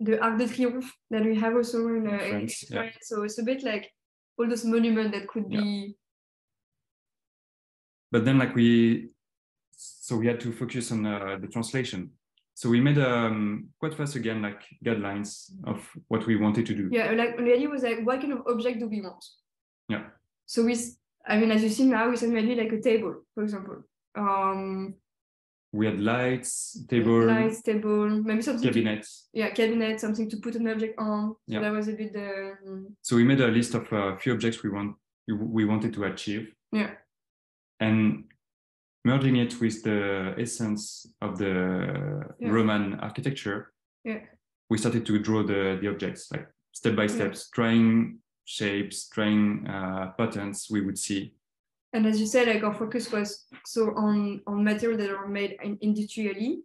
the Arc de Triomphe that we have also in, uh, in France, yeah. France. So it's a bit like all those monuments that could Yeah. be but then like we so we had to focus on uh, the translation so we made um, quite fast again like guidelines of what we wanted to do yeah like the idea was like what kind of object do we want Yeah. so we i mean as you see now we said maybe like a table for example um we had lights table lights table maybe something to- yeah cabinet something to put an object on so Yeah. that was a bit the um, so we made a list of a few objects we want we, wanted to achieve Yeah. and merging it with the essence of the Yeah. roman architecture Yeah. we started to draw the the objects like step by Yeah. steps trying shapes trying uh, patterns we would see. And as you said like our focus was so on on material that are made in, industrially.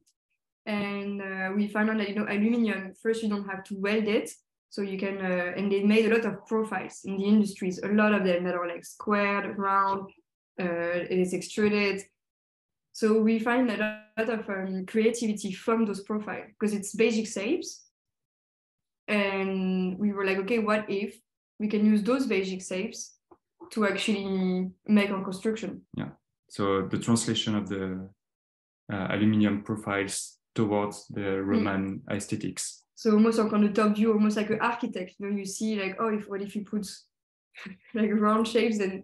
And uh, we found out that you know aluminum first you don't have to weld it. So you can uh, and they made a lot of profiles in the industries a lot of them that are like squared round uh, it is extruded. So we find a lot of um, creativity from those profiles because it's basic shapes. And we were like okay what if we can use those basic shapes to actually make our construction. Yeah. so the translation of the uh, aluminium profiles towards the roman aesthetics. So almost like on the top view, almost like an architect, you know, you see like, oh, if what if you put like round shapes and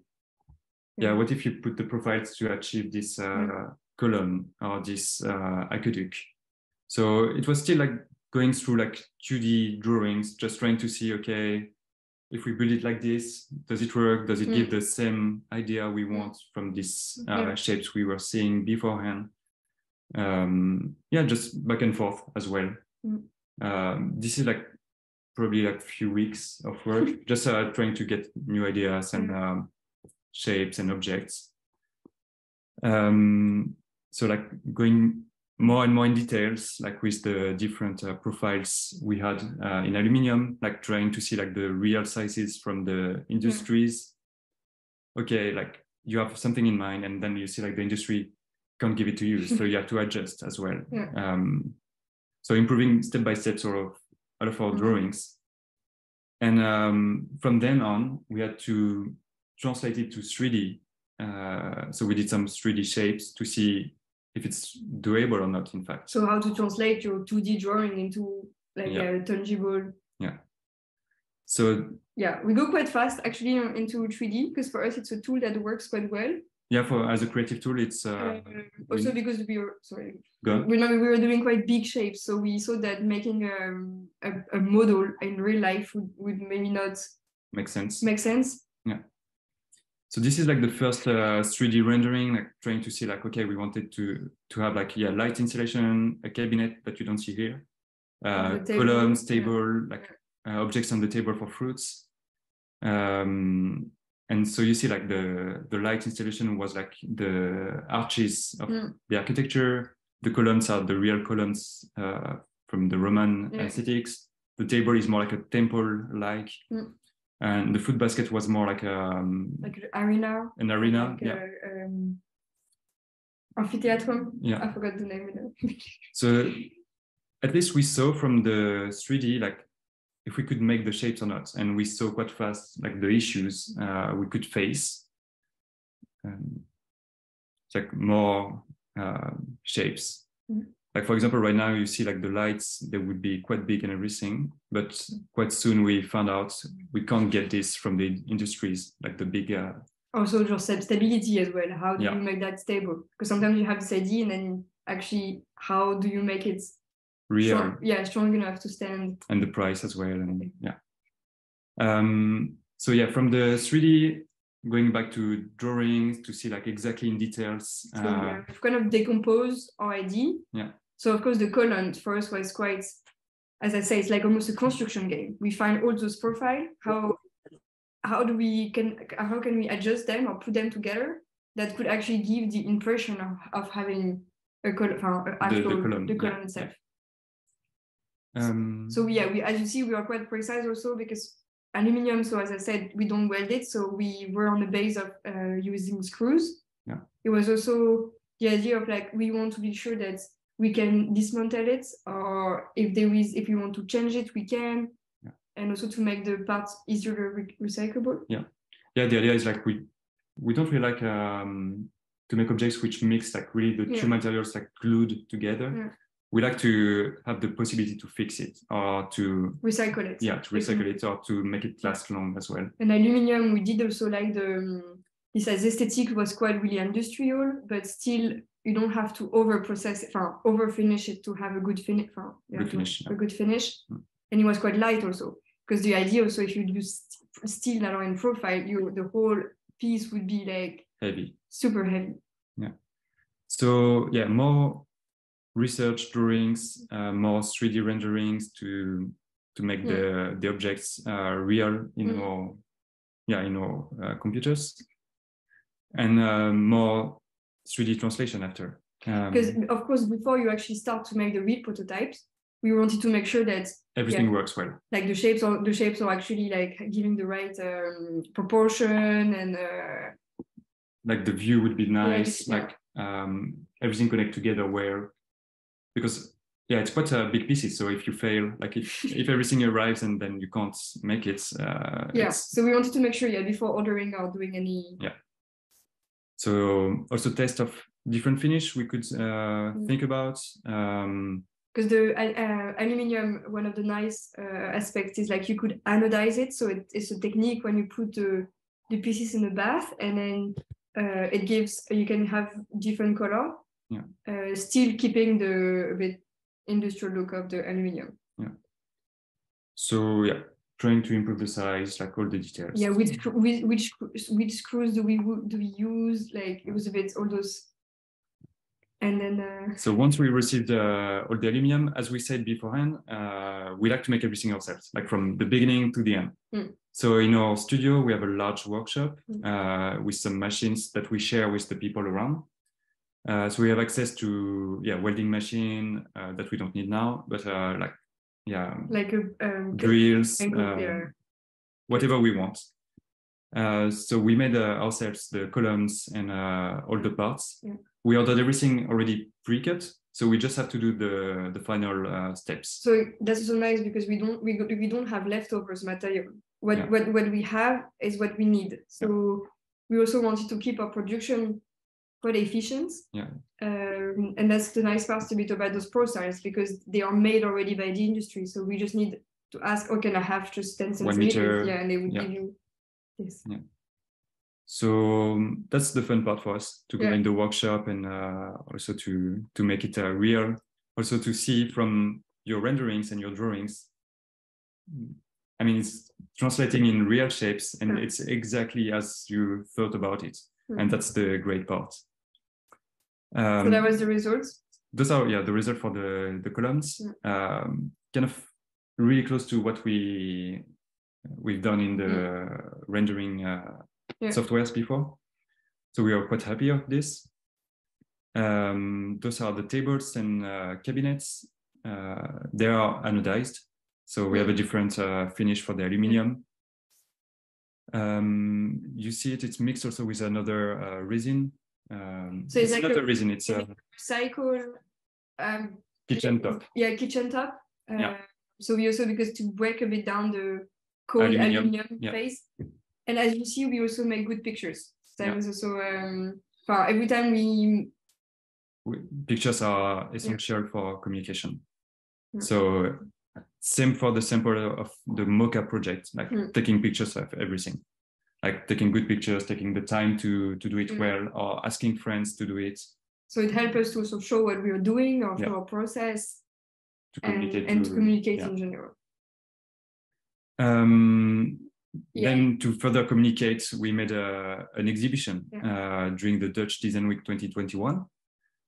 yeah what if you put the profiles to achieve this uh, column or this uh, aqueduct? So it was still like going through like 2d drawings just trying to see okay if we build it like this does it work does it Mm. give the same idea we want from these uh, Yeah. shapes we were seeing beforehand um yeah just back and forth as well Mm. um this is like probably like few weeks of work just uh, trying to get new ideas and um, shapes and objects um so like going more and more in details like with the different uh, profiles we had uh, in aluminium like trying to see like the real sizes from the industries. Okay like you have something in mind and then you see like the industry can't give it to you so you have to adjust as well. Yeah. um so improving step by step sort of out of our Mhm. drawings. And um, from then on we had to translate it to 3d uh, so we did some 3d shapes to see if it's doable or not in fact so how to translate your 2D drawing into like Yeah. a tangible. Yeah. So Yeah, we go quite fast actually into 3D because for us it's a tool that works quite well. yeah for as a creative tool it's uh, Um, also we- because we were sorry, go we know we were doing quite big shapes, so we saw that making um, a, a model in real life would, would maybe not make sense make sense. So this is like the first uh, 3D rendering, like trying to see like, okay, we wanted to to have like yeah, light installation, a cabinet that you don't see here, uh, table, columns, table, like uh, objects on the table for fruits. Um, and so you see like the the light installation was like the arches of Mm. the architecture. The columns are the real columns uh, from the Roman aesthetics. The table is more like a temple-like, Mm. And the food basket was more like um, like an arena. an arena. Like yeah. a, um, amphitheater. Yeah. I forgot the name. So at least we saw from the 3D like if we could make the shapes or not, and we saw quite fast like the issues uh, we could face. Um, like more uh, shapes. Mhm. Like for example, right now you see like the lights they would be quite big and everything, but quite soon we found out we can't get this from the industries like the big uh, also just stability as well. How do Yeah. you make that stable? Because sometimes you have this idea and then actually how do you make it real strong, yeah, strong enough to stand? and the price as well and yeah um so yeah from the 3d going back to drawings to see like exactly in details So uh, we've kind of decomposed our idea. Yeah. So of course the column for us was quite, as I say, it's like almost a construction game. We find all those profile. How how do we can how can we adjust them or put them together that could actually give the impression of, of having a column, actual column, the yeah, column itself. um So yeah, we as you see, we are quite precise also because aluminium. So as I said, we don't weld it. So we were on the base of uh, using screws. Yeah. It was also the idea of like we want to be sure that we can dismantle it, or if there is, if we want to change it, we can. Yeah. And also to make the parts easier re- recyclable. yeah Yeah the idea is like we we don't really like um to make objects which mix like really the Yeah. two materials like glued together Yeah. we like to have the possibility to fix it or to Recycle it. yeah to recycle it or to make it last long as well And aluminium, we did also like the um, this aesthetic was quite really industrial, but still you don't have to over process it, enfin, over finish it to have a good you Good finish, have A good finish. Mm. And it was quite light also because the idea also if you use st- steel alloy in profile, you the whole piece would be like heavy super heavy. Yeah. So yeah, more research drawings, uh, more 3D renderings to to make the the objects uh, real in Mm. our yeah in our uh, computers, and uh, more 3D translation after. Um, Because of course before you actually start to make the real prototypes, we wanted to make sure that everything yeah. works well. like the shapes are the shapes are actually like giving the right um, proportion and uh, Like the view would be nice. yeah. Like um, everything connect together where because yeah, it's quite a big pieces. So if you fail, like if if everything arrives and then you can't make it, uh, yeah so we wanted to make sure yeah before ordering or doing any So also test of different finish we could uh, Mm. think about. Um, because the uh, uh, aluminium one of the nice uh, aspects is like you could anodize it so it, it's a technique when you put the, the pieces in a bath and then uh, it gives you can have different color Yeah. uh, still keeping the bit industrial look of the aluminium Yeah. so yeah, trying to improve the size, like all the details. yeah which which which, which screws do we do we use like it was a bit all those and then uh, So once we received uh, all the aluminum, as we said beforehand, uh, we like to make everything ourselves, like from the beginning to the end. Mm. So in our studio, we have a large workshop Mm. uh, with some machines that we share with the people around. Uh, so we have access to yeah welding machine uh, that we don't need now, but uh, like yeah like a um, drills, um, whatever we want. Uh, so we made uh, ourselves the columns and uh, all the parts. Yeah. We ordered everything already pre-cut, so we just have to do the the final uh, steps. So that's so nice because we don't we, we don't have leftovers material. What Yeah. what what we have is what we need. So we also wanted to keep our production quite efficient. Yeah. Um, and that's the nice part a bit about those process because they are made already by the industry. So we just need to ask, oh, can I have just 10 One centimeters? meter, Yeah, and they would yeah. give you this. So um, that's the fun part for us to go Yeah. in the workshop and uh, also to to make it uh, real. Also to see from your renderings and your drawings I mean, it's translating in real shapes and Mm. it's exactly as you thought about it. Mm. And that's the great part. So Um, that was the results. those are yeah the result for the the columns Mm. um, kind of really close to what we we've done in the rendering uh, Mm. Yeah. softwares before so we are quite happy of this um, those are the tables and uh, cabinets uh, they are anodized so we have Mm. a different uh, finish for the aluminum um, you see it it's mixed also with another uh, resin um, So it's it's like not a- a resin it's a Recycle. Um, kitchen top Yeah, kitchen top. Uh, Yeah. So we also because to break a bit down the cold Aluminium, aluminium, yeah. phase. And as you see, we also make good pictures. That Yeah. was also um, every time we we- pictures are essential for communication. So same for the sample of the Mocha project, like Mm. taking pictures of everything, like taking good pictures, taking the time to to do it Mm. well, or asking friends to do it so it helps us to also show what we are doing or Yeah. show our process to and, communicate. and to communicate yeah. in general. Um, Yeah. Then to further communicate, we made a, an exhibition uh, during the Dutch Design Week 2021.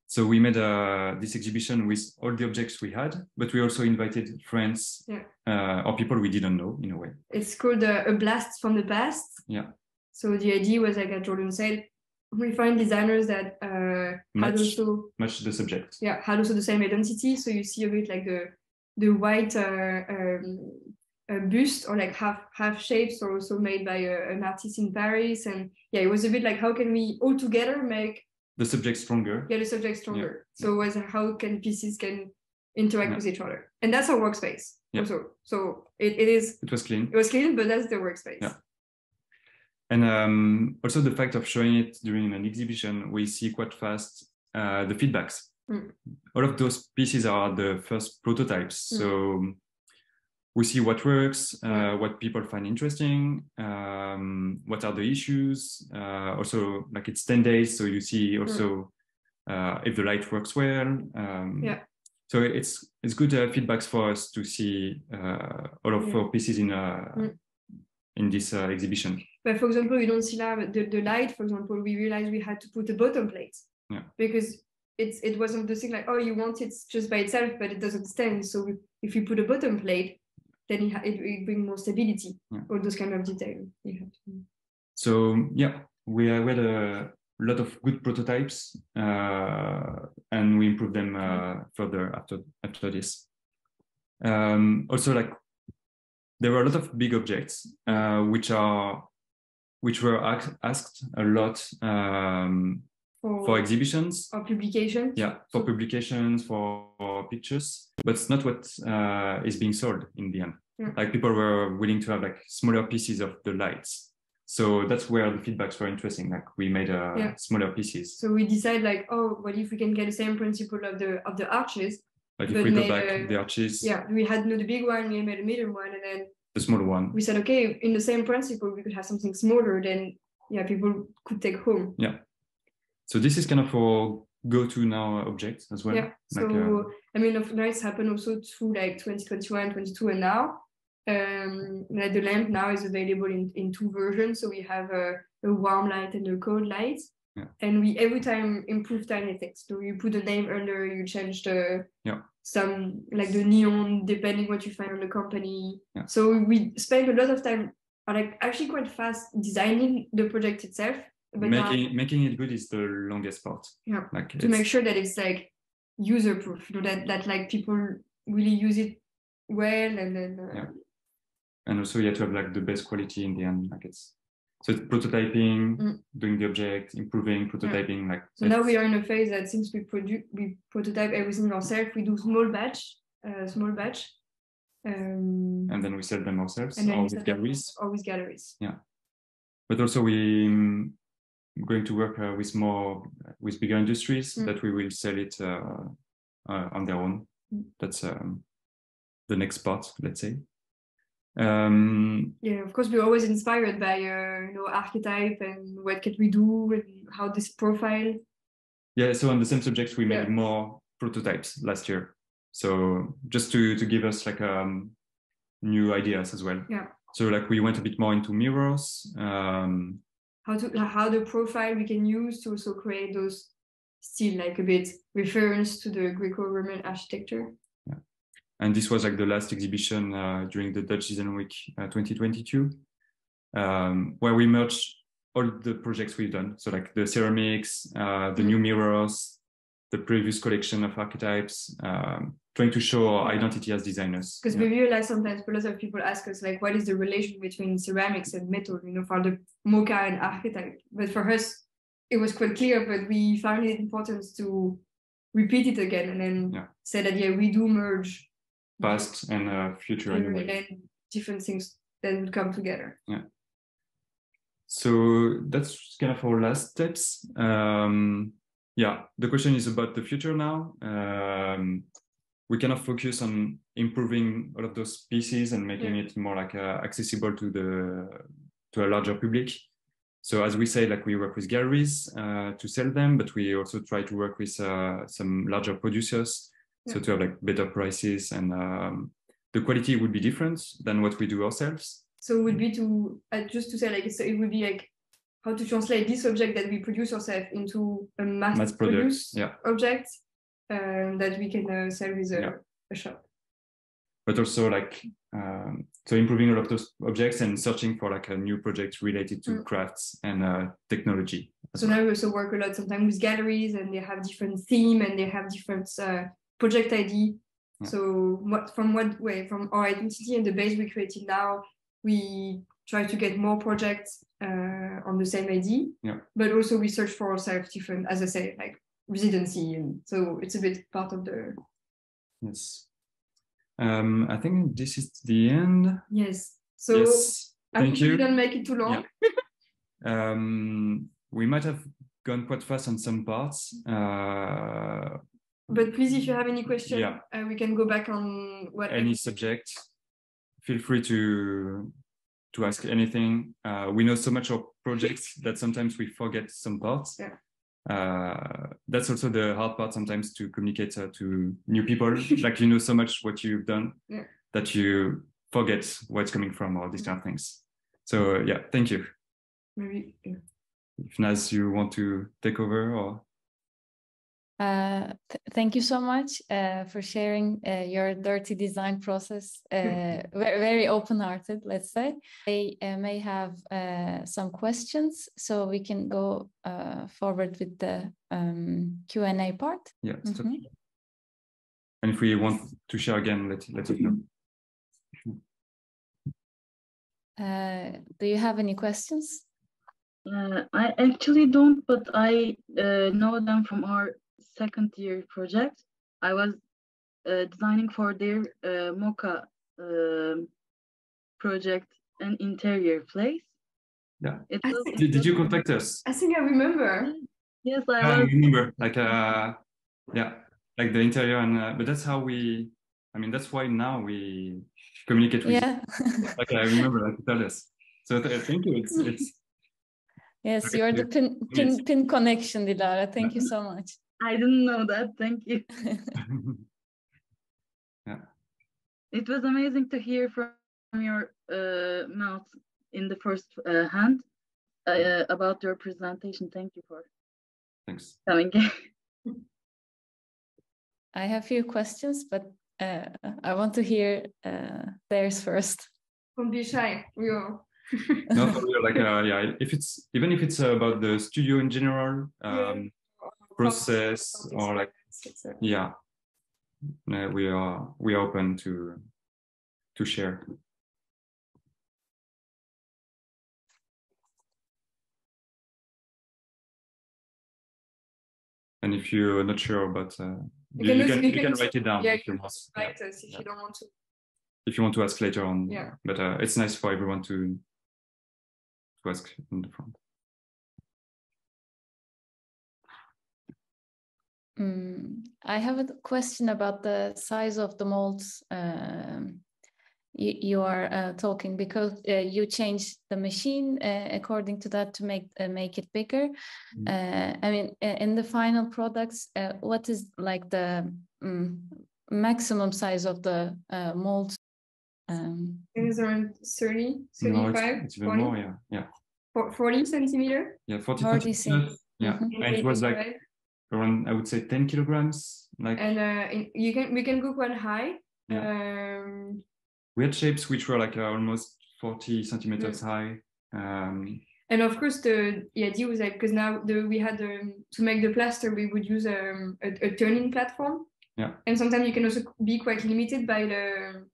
So we made uh, this exhibition with all the objects we had, but we also invited friends Yeah. uh, or people we didn't know in a way. It's called uh, a blast from the past. Yeah. So the idea was like Jordan said, we find designers that uh, had Match. also Much the subject. yeah had also the same identity so you see a bit like the the white uh, um, uh, bust or like half half shapes are also made by a, an artist in paris and yeah it was a bit like how can we all together make The subject stronger. Yeah, the subject stronger so it was how can pieces can interact Yeah. with each other and that's our workspace Yeah. also so it, it is It was clean. it was clean but that's the workspace Yeah. And um, also the fact of showing it during an exhibition, we see quite fast uh, the feedbacks. Mm. All of those pieces are the first prototypes. Mm. So we see what works, uh, what people find interesting, um, what are the issues. Uh, also, like it's 10 days, so you see also uh, if the light works well. Um, Mm. Yeah. So it's it's good uh, feedbacks for us to see uh, all of Yeah. our pieces in uh, Mm. in this uh, exhibition. But for example, we don't see that the, the light, for example, we realized we had to put a bottom plate. Yeah. Because it's it wasn't the thing like, oh, you want it just by itself, but it doesn't stand. So we, if you put a bottom plate, then it, it, it brings more stability. Yeah. All those kind of detail. You have to. So yeah, we uh, we had a lot of good prototypes, uh, and we improved them uh, further after after this. Um, also, like there were a lot of big objects uh, which are which were asked a lot um, For, for exhibitions. or publications. Yeah, for publications, for, for pictures, but it's not what uh, is being sold in the end. Yeah. Like people were willing to have like smaller pieces of the lights. So that's where the feedbacks were interesting. Like we made uh, Yeah. smaller pieces. So we decide like, oh, what if we can get the same principle of the of the arches? Like if we go back, a- the arches, Yeah, we had not the big one, we made a medium one, and then the small one. we said, okay, in the same principle, we could have something smaller. Then yeah, people could take home. So this is kind of our go-to now object as well. yeah. So Like, uh, I mean, of nights happen also through like 2021, 22, and now. Um, like the lamp now is available in, in two versions. So we have a, a warm light and a cold light. Yeah. And we every time improve tiny things. So you put a name under, you change the Yeah. some like the neon, depending what you find on the company. Yeah. So we spend a lot of time, like actually quite fast designing the project itself. But now- making making it good is the longest part. Yeah. Like to make sure that it's like user proof you know that that like people really use it well and then uh, Yeah. and also you have to have like the best quality in the end. Like it's so it's prototyping, Mm. doing the object, improving, prototyping. Like so now we are in a phase that since we produce we prototype everything ourselves we do small batch uh, small batch um and then we sell them ourselves or with galleries. or with galleries Yeah, But also we going to work uh, with more with bigger industries Mm. that we will sell it uh, uh, on their own. Mm. That's um, the next part, let's say. Um, yeah of course we're always inspired by uh, you know archetype and what can we do and how this profile yeah, so on the same subject, we made Yeah. more prototypes last year. So just to to give us like um, new ideas as well. Yeah. So like we went a bit more into mirrors. Um, how to how the profile we can use to also create those still like a bit reference to the Greco-Roman architecture. Yeah. And this was like the last exhibition uh, during the Dutch Design Week uh, 2022, um, where we merged all the projects we've done. So like the ceramics, uh, the new mirrors, the previous collection of archetypes, um, trying to show our identity as designers. Because yeah. we realize sometimes a lot of people ask us like, what is the relation between ceramics and metal, you know, for the MoCA and archetype. But for us, it was quite clear, but we found it important to repeat it again and then yeah. say that, yeah, we do merge past and uh, future and, and different things that would come together. Yeah. So that's kind of our last steps. Um, yeah, the question is about the future now. Um, we kind of focus on improving all of those pieces and making yeah. it more like uh, accessible to the to a larger public. So as we say, like we work with galleries uh, to sell them, but we also try to work with uh, some larger producers, yeah. so to have like better prices and um, the quality would be different than what we do ourselves. So it would be to uh, just to say like so it would be like how to translate this object that we produce ourselves into a mass, mass produced yeah. object that we can uh, sell with a, yeah. a, shop. But also like um, so improving a lot of those objects and searching for like a new project related to mm. crafts and uh, technology. So well. now we also work a lot sometimes with galleries and they have different theme and they have different uh, project ID. Yeah. So what from what way from our identity and the base we created now, we try to get more projects uh, on the same ID. Yeah. But also we search for ourselves different, as I say, like residency, and so it's a bit part of the. Yes. Um, I think this is the end. Yes. So yes. Thank you. We didn't make it too long. Yeah. um, we might have gone quite fast on some parts. Uh, but please, if you have any questions, yeah. Uh, we can go back on what any subject. Feel free to to ask anything. Uh, we know so much of projects that sometimes we forget some parts. Yeah. Uh, that's also the hard part sometimes to communicate uh, to new people. like you know so much what you've done yeah. that you forget where it's coming from or these kind of things. So yeah, thank you. Maybe. Yeah. If Naz, you want to take over or uh, th thank you so much uh, for sharing uh, your dirty design process. Uh, very, very open-hearted, let's say. I uh, may have uh, some questions, so we can go forward with the um, Q and A part. Yeah. Mm -hmm. And if we want to share again, let let us know. do you have any questions? I actually don't, but I know them from our second year project, I was uh, designing for their uh, MoCA uh, project an interior place. Yeah. Was, did, did you contact us? I think I remember. Yes, I, I remember. Like, uh, yeah, like the interior, and uh, but that's how we. I mean, that's why now we communicate with. Yeah. like I remember, like tell us. So th thank you. It's it's. Yes, you're the pin pin pin connection, Dilara. Thank you so much. I didn't know that. Thank you. yeah. It was amazing to hear from your uh, mouth in the first uh, hand uh, about your presentation. Thank you for Thanks. coming. I have a few questions, but uh, I want to hear uh, theirs first. Don't be shy. We are. no. Like, uh, yeah, if it's even if it's about the studio in general, um, yeah process or like yeah we are we are open to to share. And if you're not sure but uh, you, you, can, you, can, write it down yeah, if you want. write us if yeah. you don't want to. If you want to ask later on yeah. but uh, it's nice for everyone to to ask in the front Mm, I have a question about the size of the molds um, you, you, are uh, talking because uh, you change the machine uh, according to that to make uh, make it bigger. Mm. I mean, in the final products, uh, what is like the um, maximum size of the molds Um, It was around 30, No, it's, 35, it's 40, more. Yeah, yeah, 40 centimeter. yeah. 40, 40 centimeters. Yeah, Mhm. and it was like 85. Around I would say 10 kilograms. Like and uh, in, you can we can go quite high. Yeah. Um, we had shapes which were like uh, almost 40 centimeters high. Um, and of course the, the idea was like because now the we had um, to make the plaster we would use um, a, a turning platform. Yeah. And sometimes you can also be quite limited by the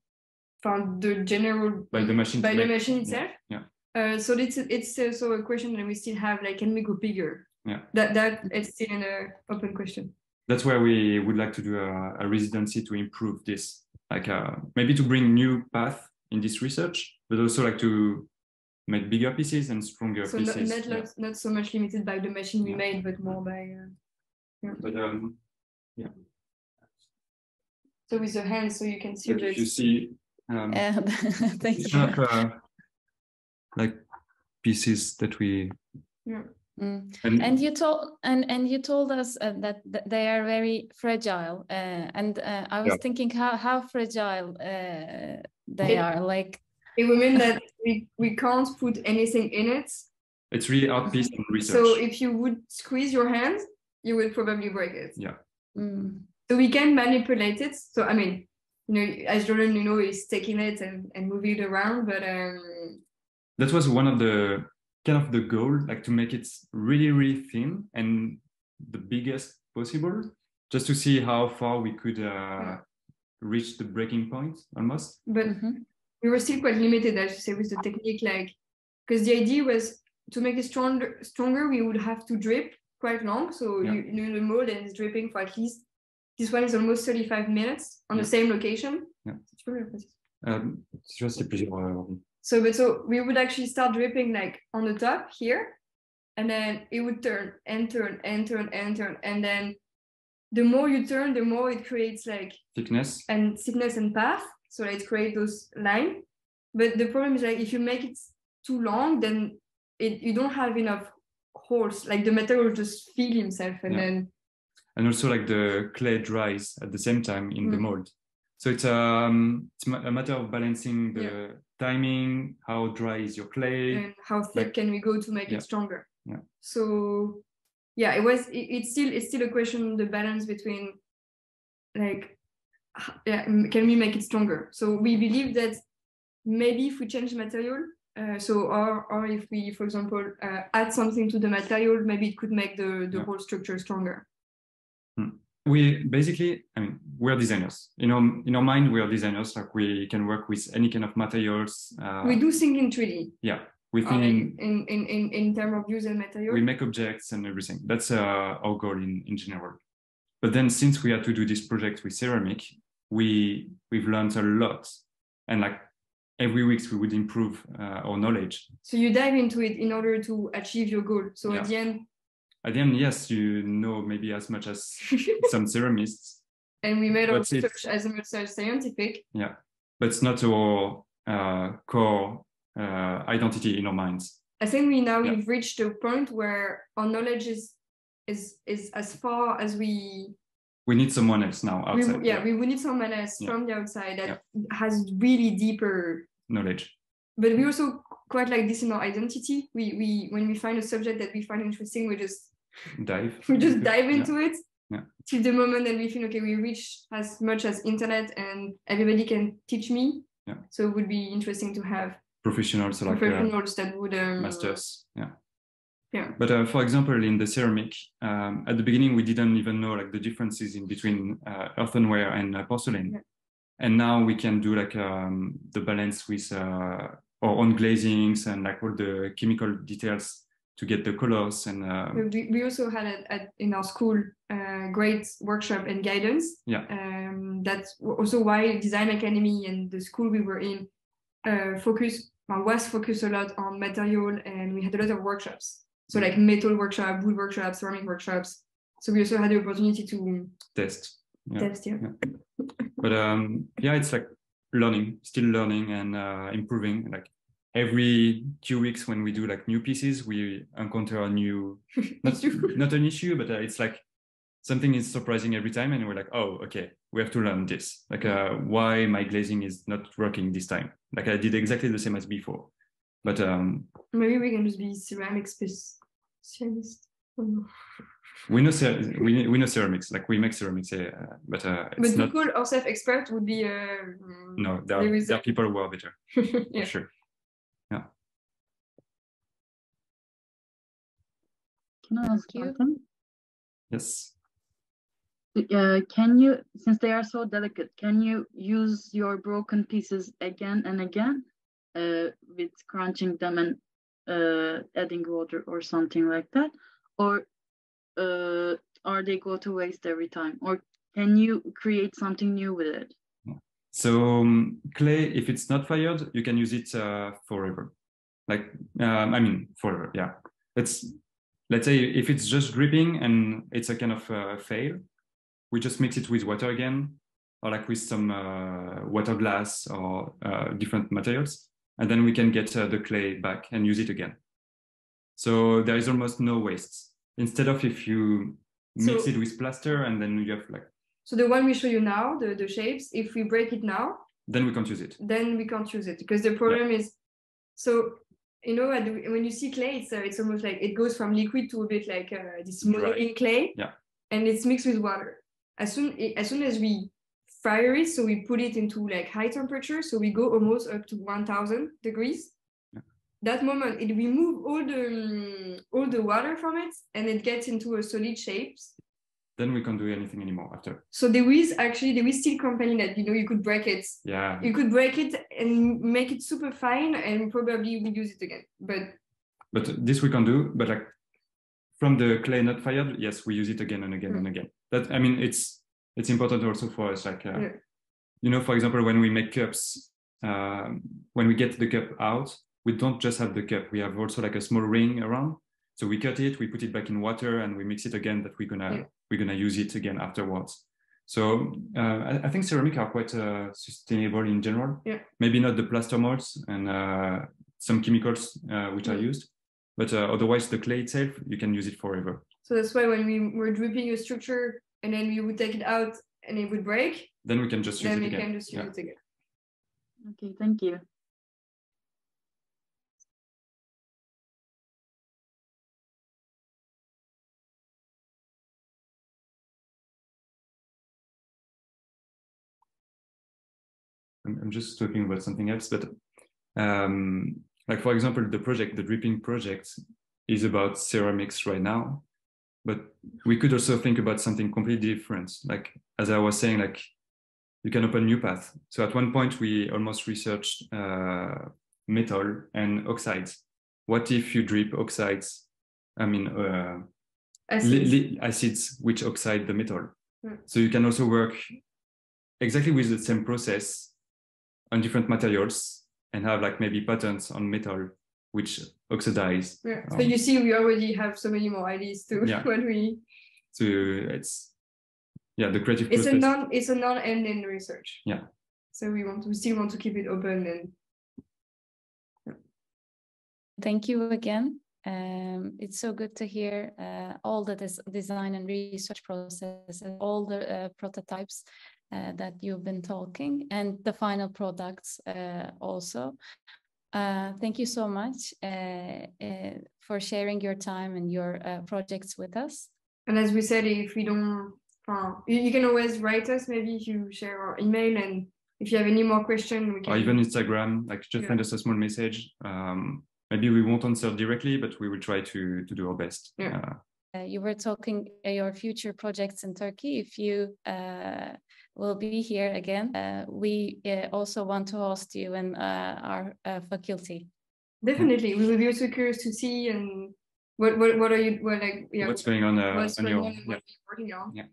from the general by the machine. by the machine yeah, itself. Yeah. Uh, so it's it's also a question that we still have like can we go bigger? Yeah. That that it's still an uh, open question. That's where we would like to do a, a residency to improve this, like uh, maybe to bring new path in this research, but also like to make bigger pieces and stronger So not pieces. not, yeah. not not so much limited by the machine we Yeah. made, but more by. Uh, But um, yeah. so with the hands, so you can see. like if you see, um, and thank it's you. not uh, like pieces that we Mm. and, And you told and and you told us uh, that, that they are very fragile, uh, and uh, I was Yeah. thinking how how fragile uh, they It- are. Like It would mean that we, we can't put anything in it. it's really art piece and research. So if you would squeeze your hand, you would probably break it. mm, So we can manipulate it. So I mean, you know, as Jordan, you know, is taking it and, and moving it around, but um that was one of the kind of the goal, like to make it really, really thin and the biggest possible, just to see how far we could uh, reach the breaking point almost. but mhm. we were still quite limited, as you say, with the technique, like because the idea was to make it stronger stronger, we would have to drip quite long. So Yeah. you, you know the mold and it's dripping for at least this one is almost 35 minutes on Yeah. the same location. Yeah. Tu peux le répéter? Tu vois, c'est plusieurs. So, but so we would actually start dripping like on the top here, and then it would turn and turn and turn and turn, and then the more you turn, the more it creates like thickness. and thickness and path. So it creates those line. But the problem is like if you make it too long, then it you don't have enough holes. Like the material will just feel himself, and Yeah. then and also like the clay dries at the same time in the Mm. mold. So it's um it's a matter of balancing the Yeah. timing, how dry is your clay. and how thick Like- can we go to make Yeah. it stronger Yeah. so yeah it was it, it's still it's still a question the balance between like yeah can we make it stronger so we believe that maybe if we change material uh, so or or if we for example uh, add something to the material maybe it could make the the Yeah. whole structure stronger we basically i mean we're designers. You know in our mind we are designers. Like we can work with any kind of materials uh, we do think in 3d yeah. We uh, think in, in in in in terms of use and material we make objects and everything. That's uh, our goal in, in general. But then since we had to do this project with ceramic we we've learned a lot. And like every week we would improve uh, our knowledge. So you dive into it in order to achieve your goal. So Yeah. at the end at the end yes you know maybe as much as some ceramists and we made our research as much as scientific. Yeah, but it's not our uh, core uh, identity in our minds I think we now Yeah. we've reached a point where our knowledge is is is as far as we, we need someone else now we outside yeah, we would need someone else Yeah. from the outside that has really deeper knowledge but we also quite like this in our identity. We we when we find a subject that we find interesting, we just dive we just dive Yeah. into it Yeah. till the moment that we think okay we reach as much as internet and everybody can teach me. Yeah. So it would be interesting to have professionals like uh, professionals that would um, masters yeah Yeah. but uh, for example in the ceramic um, at the beginning we didn't even know like the differences in between uh, earthenware and uh, porcelain Yeah. and now we can do like um, the balance with uh, our own glazings and like all the chemical details to get the colors and uh, We, we also had at, at in our school uh, great workshop and guidance. Yeah. Um, that's also why Design Academy and the school we were in uh, focus uh, was focused a lot on material, and we had a lot of workshops. So like metal workshop, wood workshops, ceramic workshops. So we also had the opportunity to test Yeah. test here. but um yeah it's like learning still learning and uh, improving like every two weeks when we do like new pieces we encounter a new not, not an issue but uh, it's like something is surprising every time and we're like oh okay we have to learn this. Like uh, why my glazing is not working this time? Like i did exactly the same as before. But um maybe we can just be ceramic specialists. We know we, we know ceramics like we make ceramics uh, but uh, but not call ourselves expert would be uh, no there are, there is there are people who are better yeah. for sure Can I ask you. something? yes Uh, can you, since they are so delicate, can you use your broken pieces again and again uh, with crunching them and uh, adding water or something like that? Or uh, are they go to waste every time? Or can you create something new with it? So um, clay, if it's not fired, you can use it uh, forever. Like um, I mean, forever. Yeah, it's let's say if it's just dripping and it's a kind of uh, fail, we just mix it with water again, or like with some uh, water glass or uh, different materials, and then we can get uh, the clay back and use it again. So there is almost no waste. Instead of if you mix So- it with plaster and then you have like so the one we show you now the the shapes if we break it now then we can't use it. then we can't use it because the problem is so you know when you see clay it's uh, it's almost like it goes from liquid to a bit like uh, this Dry. modeling clay Yeah. and it's mixed with water as soon as soon as we fire it so we put it into like high temperature so we go almost up to 1000 degrees Yeah. that moment it remove all the um, all the water from it and it gets into a solid shapes Then we can't do anything anymore after. so there is actually there is still company that you know you could break it Yeah. you could break it and make it super fine and probably we use it again but but this we can do but like from the clay not fired yes we use it again and again and again that i mean it's it's important also for us like uh, Yeah. you know for example when we make cups um, when we get the cup out we don't just have the cup we have also like a small ring around so we cut it we put it back in water and we mix it again that we're gonna Yeah. We're gonna use it again afterwards so uh, I, I think ceramic are quite uh, sustainable in general Yeah. maybe not the plaster molds and uh, some chemicals uh, which are Mm. used but uh, otherwise the clay itself you can use it forever so that's why when we were dripping a structure and then we would take it out and it would break then we can just use then it we again can just use Yeah. it again Okay, thank you. I'm, I'm just talking about something else but um, like for example the project the dripping project is about ceramics right now but we could also think about something completely different like as i was saying like you can open new path so at one point we almost researched uh, metal and oxides what if you drip oxides i mean uh, Acids. acids which oxide the metal. Mm. So you can also work exactly with the same process on different materials and have like maybe patterns on metal which oxidize. yeah. so um, you see we already have so many more ideas too Yeah. when we So it's yeah, the creative it's a non it's a non-ending research Yeah. so we want we still want to keep it open and Thank you again. Um, it's so good to hear uh, all the des- design and research processes, and all the uh, prototypes uh, that you've been talking, and the final products uh, also. Uh, thank you so much uh, uh, for sharing your time and your uh, projects with us. and as we said if we don't uh, you, you can always write us maybe if you share our email and if you have any more question we can or even Instagram, like just Yeah. send us a small message. Um, maybe we won't answer directly, but we will try to to do our best. Yeah. You were talking uh, your future projects in Turkey. If you uh, will be here again, uh, we uh, also want to host you in uh, our uh, faculty. definitely we will be also curious to see and what what, what are you what like yeah what's going on uh, what's on going your on yeah. working on Yeah.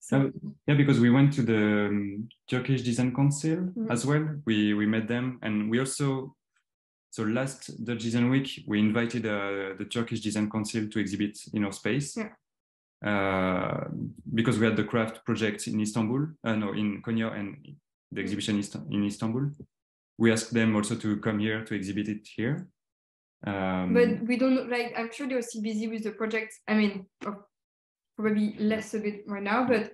so Yeah, because we went to the um, Turkish Design Council Mhm. as well. We we met them, and we also so last Dutch Design Week we invited uh, the Turkish Design Council to exhibit in our space. Yeah. Uh, because we had the craft project in Istanbul, uh, no, in Konya, and the exhibition in Istanbul. We asked them also to come here to exhibit it here. Um, but we don't like i'm sure they're still busy with the project i mean probably less a bit right now, but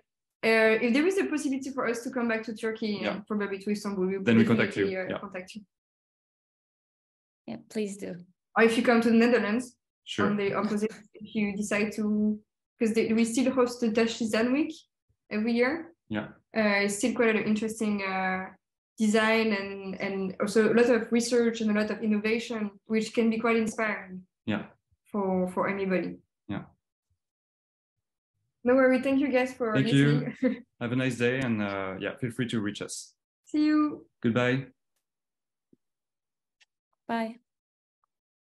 uh, if there is a possibility for us to come back to Turkey, Yeah. and probably to Istanbul, we'll Then we contact you, definitely, uh, yeah. contact you. Yeah, please do. Or if you come to the Netherlands, Sure. on the opposite, if you decide to, because we still host the Dutch Design Week every year. Yeah. Uh, it's still quite an interesting uh, design and and also a lot of research and a lot of innovation, which can be quite inspiring. Yeah. For for anybody. Yeah. No worry. Thank you guys for Thank you. Have a nice day and uh, yeah, feel free to reach us. See you. Goodbye. Bye.